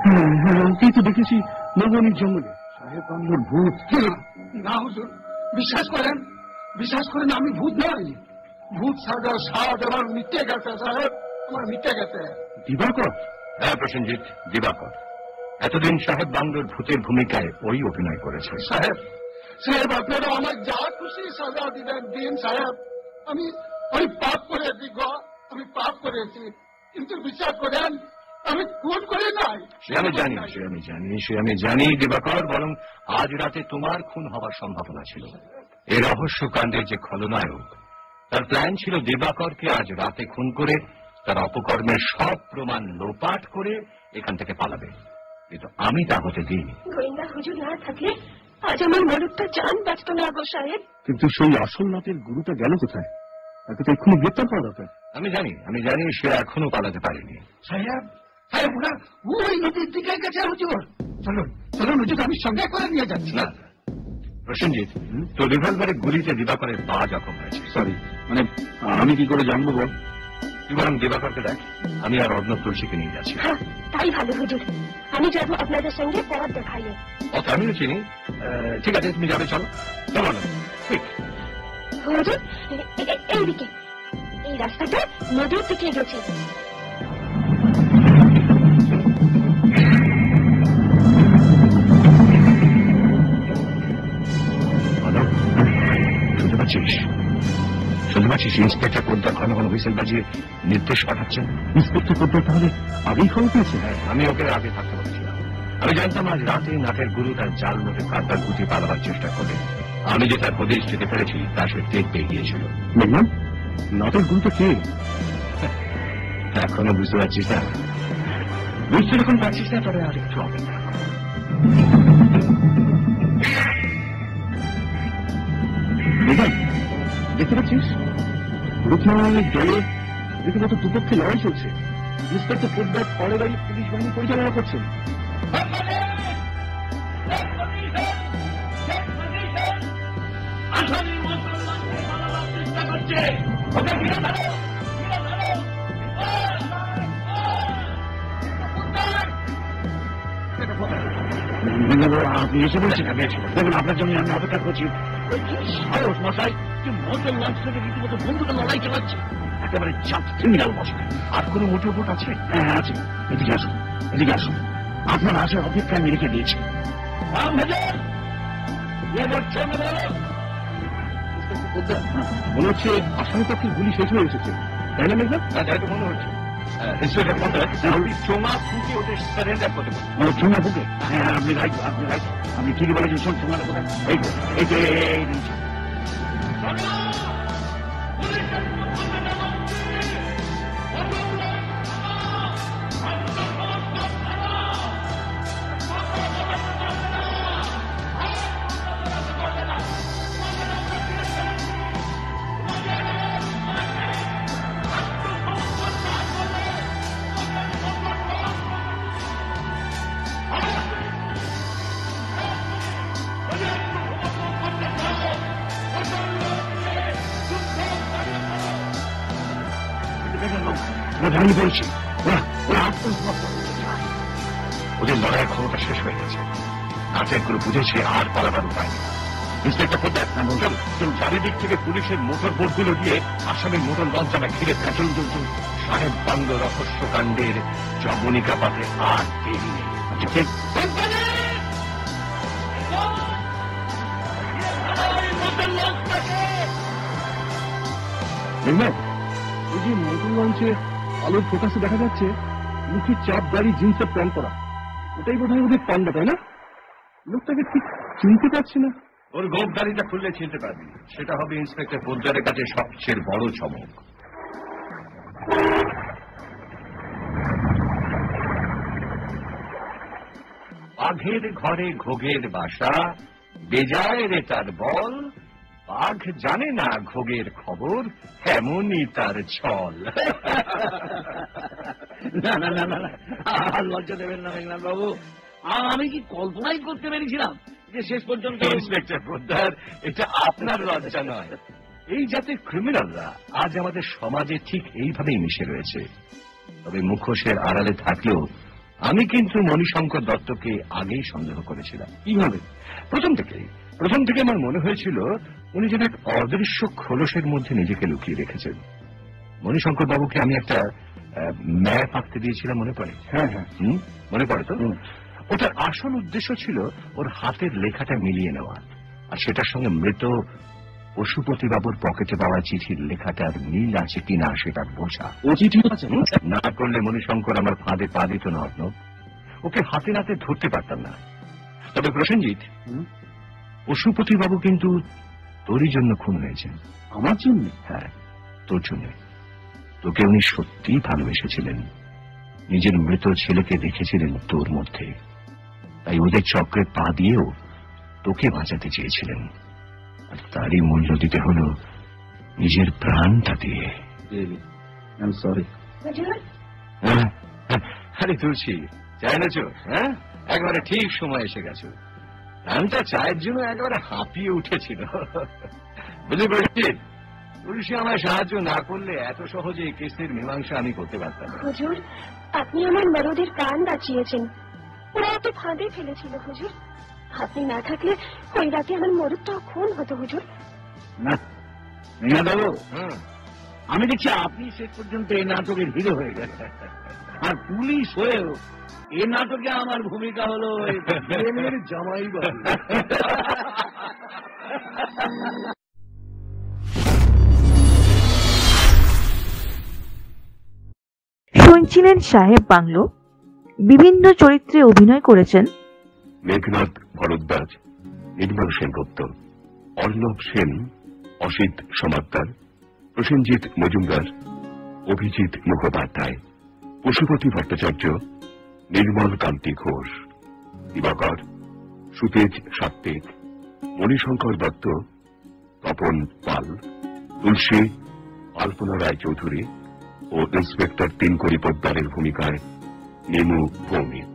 হ্যাঁ হ্যাঁ ওকেই তো দেখেছি নবনীর জঙ্গলে। সাহেব বাংলোর ভূত। না হুজুর বিশ্বাস করেন বিশ্বাস করেন আমি ভূত নই। ভূত সাজার স্বাদ আমার মিটে গেছে সাহেব আমার মিটে গেছে। দিবাকর? হ্যাঁ প্রসেনজিৎ দিবাকর। এতদিন সাহেব বাংলোর ভূতের ভূমিকায় ওই অভিনয় করেছে সাহেব সাহেব আপনারা আমার যা খুশি সাজা দিবেন দিন সাহেব। আমি আমি পাপ করেছি গো আমি পাপ করেছি। কিন্তু বিশ্বাস করেন আমি খুন করে নাই। সে আমি জানি সে আমি জানি সে আমি জানি দিবাকর বরং আজ রাতে তোমার খুন হওয়ার সম্ভাবনা ছিল। এই রহস্য কাণ্ডের যে খলনায়ক তার প্ল্যান ছিল দিবাকরকে আজ রাতে খুন করে তার অপকর্মের সব প্রমাণ লোপাট করে এখান থেকে পালাবে। কিন্তু আমি তা হতে দিইনি। গোয়েন্দা হুজুর না থাকলে আজ আমার মরুদটা জান বাঁচত না গো সাহেব। কিন্তু সেই আসল নাটের গুরুটা গেল কোথায়? তাকে তো এক্ষুনি গ্রেপ্তার করা দরকার। আমি জানি আমি জানি সে এখনও পালাতে পারেনি। সাহেব সাহেব ওরা ওই নদীর দিকে গেছে হুজুর চলুন চলুন হুজুর আমি সঙ্গে করে নিয়ে যাচ্ছি। না প্রসেনজিৎ তো রিভলভারে গুলিতে দিবাকরের পা জখম হয়েছে। সরি মানে আমি কি করে জানব বল? তুই বরং দিবাকরকে দেখ আমি আর অর্ণব তুলসীকে নিয়ে যাচ্ছি। হ্যাঁ তাই ভালো হুজুর। আমি যাব আপনাদের সঙ্গে পথ দেখাইয়ে অত আমিও চিনি। আহ, ঠিক আছে তুমি যাবে চলো। চলো না ঠিক হুজুর এ- এ- এইদিকে। এই রাস্তাটা নদীর দিকে গেছে শুনতে পাচ্ছিস? ইন্সপেক্টর পোদ্দার ঘন ঘন হুইসেল বাজিয়ে নির্দেশ পাঠাচ্ছেন ইন্সপেক্টর পোদ্দার তাহলে আগেই খবর পেয়েছে? হ্যাঁ আমি ওকে আগে থাকতে বলেছিলাম। আমি জানতাম আজ রাতে নাটের গুরু তার জাল নোটে কাঁটার গুটি পালাবার চেষ্টা করে আমি যে তার হদিশ যেতে পেরেছি তা সে টের পেয়ে গিয়েছিল দেখলাম নাটের গুরুটা কে এখনও বুঝতে পারছিস না। বুঝতে যখন পারছিস না তবে আর একটু অপেক্ষা দেখতে পাচ্ছিস? রূপনারায়ণের জলে রীতিমতো দুপক্ষে লড়াই চলছে। ইন্সপেক্টর পোদ্দার পরে বাড়ি পুলিশ বাহিনী পরিচালনা করছেন। এসে দেখুন আপনার জন্য আমি অপেক্ষা করছি সাহস মশাই যে লঞ্চ থেকে রীতিমতো লড়াই চালাচ্ছে একেবারে চাপ ক্রিমিনাল মশাই আর কোনো মোটর বোট আছে হ্যাঁ আছে এদিকে আসুন এদিকে আসুন আপনার আসার অপেক্ষা আমি রেখে দিয়েছি মনে হচ্ছে আসামি পক্ষের গুলি শেষ হয়ে এসেছে তাই না মেঘনা তাই তো মনে হচ্ছে চোমা ফুকে ওদের সারেন্ডার করতে চোঙা ফুটে হ্যাঁ আপনি রাইট আপনি রাইট আপনি ঠিকই বলেছেন শোন চোমা এই এই এই- ওরা ওরা আত্মসমর্পণ। করেছে। ওদের লড়াইয়ের ক্ষমতা শেষ হয়ে গেছে। নাচেরগুলো বুঝেছে আর পালাবার উপায় নেই। ইন্সপেক্টর কোথায়? চারিদিক থেকে পুলিশের মোটর বোটগুলো দিয়ে আসামের মোটর লঞ্চাটা ঘিরে পেট্রোল চলছে সাহেব বাংলো রহস্য কাণ্ডের জবনিকা পাতে আর দেরি নেই। আচ্ছা, মোটর লঞ্চে আলোর ফোকাসে দেখা যাচ্ছে মুখে চাপ গাড়ি জিন্সের প্যান্ট পরা। ওটাই বোধ হয় ওদের পান্ডা, তাই না? লোকটাকে ঠিক চিনতে পারছি না। ওর গোপ গাড়িটা খুললে চিনতে পারবি। সেটা হবে ইন্সপেক্টর পোদ্দারের কাছে সবচেয়ে বড় চমক। বাঘের ঘরে ঘোগের বাসা, বেজায় রে তার বল বাঘ জানে না ঘোগের খবর এমনই তার ছল। না না না না আর লজ্জা দেবেন না মেঘনাথ বাবু। আমি কি কল্পনাই করতে পেরেছিলাম যে শেষ পর্যন্ত ইন্সপেক্টর পোদ্দার এটা আপনার লজ্জা নয়। এই জাতের ক্রিমিনালরা আজ আমাদের সমাজে ঠিক এইভাবেই মিশে রয়েছে। তবে মুখোশের আড়ালে থাকলেও আমি কিন্তু মণিশঙ্কর দত্তকে আগেই সন্দেহ করেছিলাম। কীভাবে প্রথম থেকেই প্রথম থেকে আমার মনে হয়েছিল উনি যেন এক অদৃশ্য খোলসের মধ্যে নিজেকে লুকিয়ে রেখেছেন। মণিশঙ্কর বাবুকে আমি একটা ম্যাপ আঁকতে দিয়েছিলাম মনে পড়ে? হ্যাঁ হ্যাঁ। মনে পড়ে তো? ওটার আসল উদ্দেশ্য ছিল ওর হাতের লেখাটা মিলিয়ে নেওয়া। আর সেটার সঙ্গে মৃত পশুপতি বাবুর পকেটে পাওয়া চিঠির লেখাটার মিল আছে কিনা সেটা বোঝা। ও চিঠি না করলে মণিশঙ্কর আমার ফাঁদে পা দিত না অর্ণব। ওকে হাতে নাতে ধরতে পারতাম না। তবে প্রসেনজিৎ পশুপতি বাবু কিন্তু তোরই জন্য খুন হয়েছেন। আমার জন্য? হ্যাঁ তোর জন্য তোকে উনি সত্যিই ভালোবেসেছিলেন। নিজের মৃত ছেলেকে দেখেছিলেন তোর মধ্যে। তাই ওদের চক্রে পা দিয়েও তোকে বাঁচাতে চেয়েছিলেন। আর তারই মূল্য দিতে হলো নিজের প্রাণটা দিয়ে। সরি হুজুর হ্যাঁ, হ্যাঁ, আরে তুলসী চায় না চো হ্যাঁ? একবারে ঠিক সময় এসে গেছো। প্রাণটা চায়ের জন্য একবারে হাঁপিয়ে উঠেছিল। বুঝতে পেরেছি তুলসী আমায় সাহায্য না করলে এত সহজে এই কেসের মীমাংসা আমি করতে পারতাম না। হুজুর আপনি আমার মরদের প্রাণ বাঁচিয়েছেন। ওরা এত ফাঁদে ফেলেছিল হুজুর। আপনি না থাকলে ওই রাতে আমার মরদটাও খুন হতো হুজুর। না দাদু হুম। আমি দেখছি আপনি শেষ পর্যন্ত এই নাটকের হিরো হয়ে গেছেন আর পুলিশ হয়েও এই নাটকে আমার ভূমিকা হলো জামাই বাবু। শুনছিলেন সাহেব বাংলো। বিভিন্ন চরিত্রে অভিনয় করেছেন। মেঘনাথ ভরদ্বাজ নির্মল সেনগুপ্ত অর্ণব সেন অসিত সমাদ্দার প্রসেনজিৎ মজুমদার অভিজিৎ মুখোপাধ্যায়। পশুপতি ভট্টাচার্য, নির্মল কান্তি ঘোষ, দিবাকর, সুতেজ সাত্ত্বিক মণিশঙ্কর দত্ত, তপন পাল, তুলসী, আলপনা রায়চৌধুরী ও ইন্সপেক্টর তিনকরি পোদ্দারের ভূমিকায় নেমু ভৌমিক।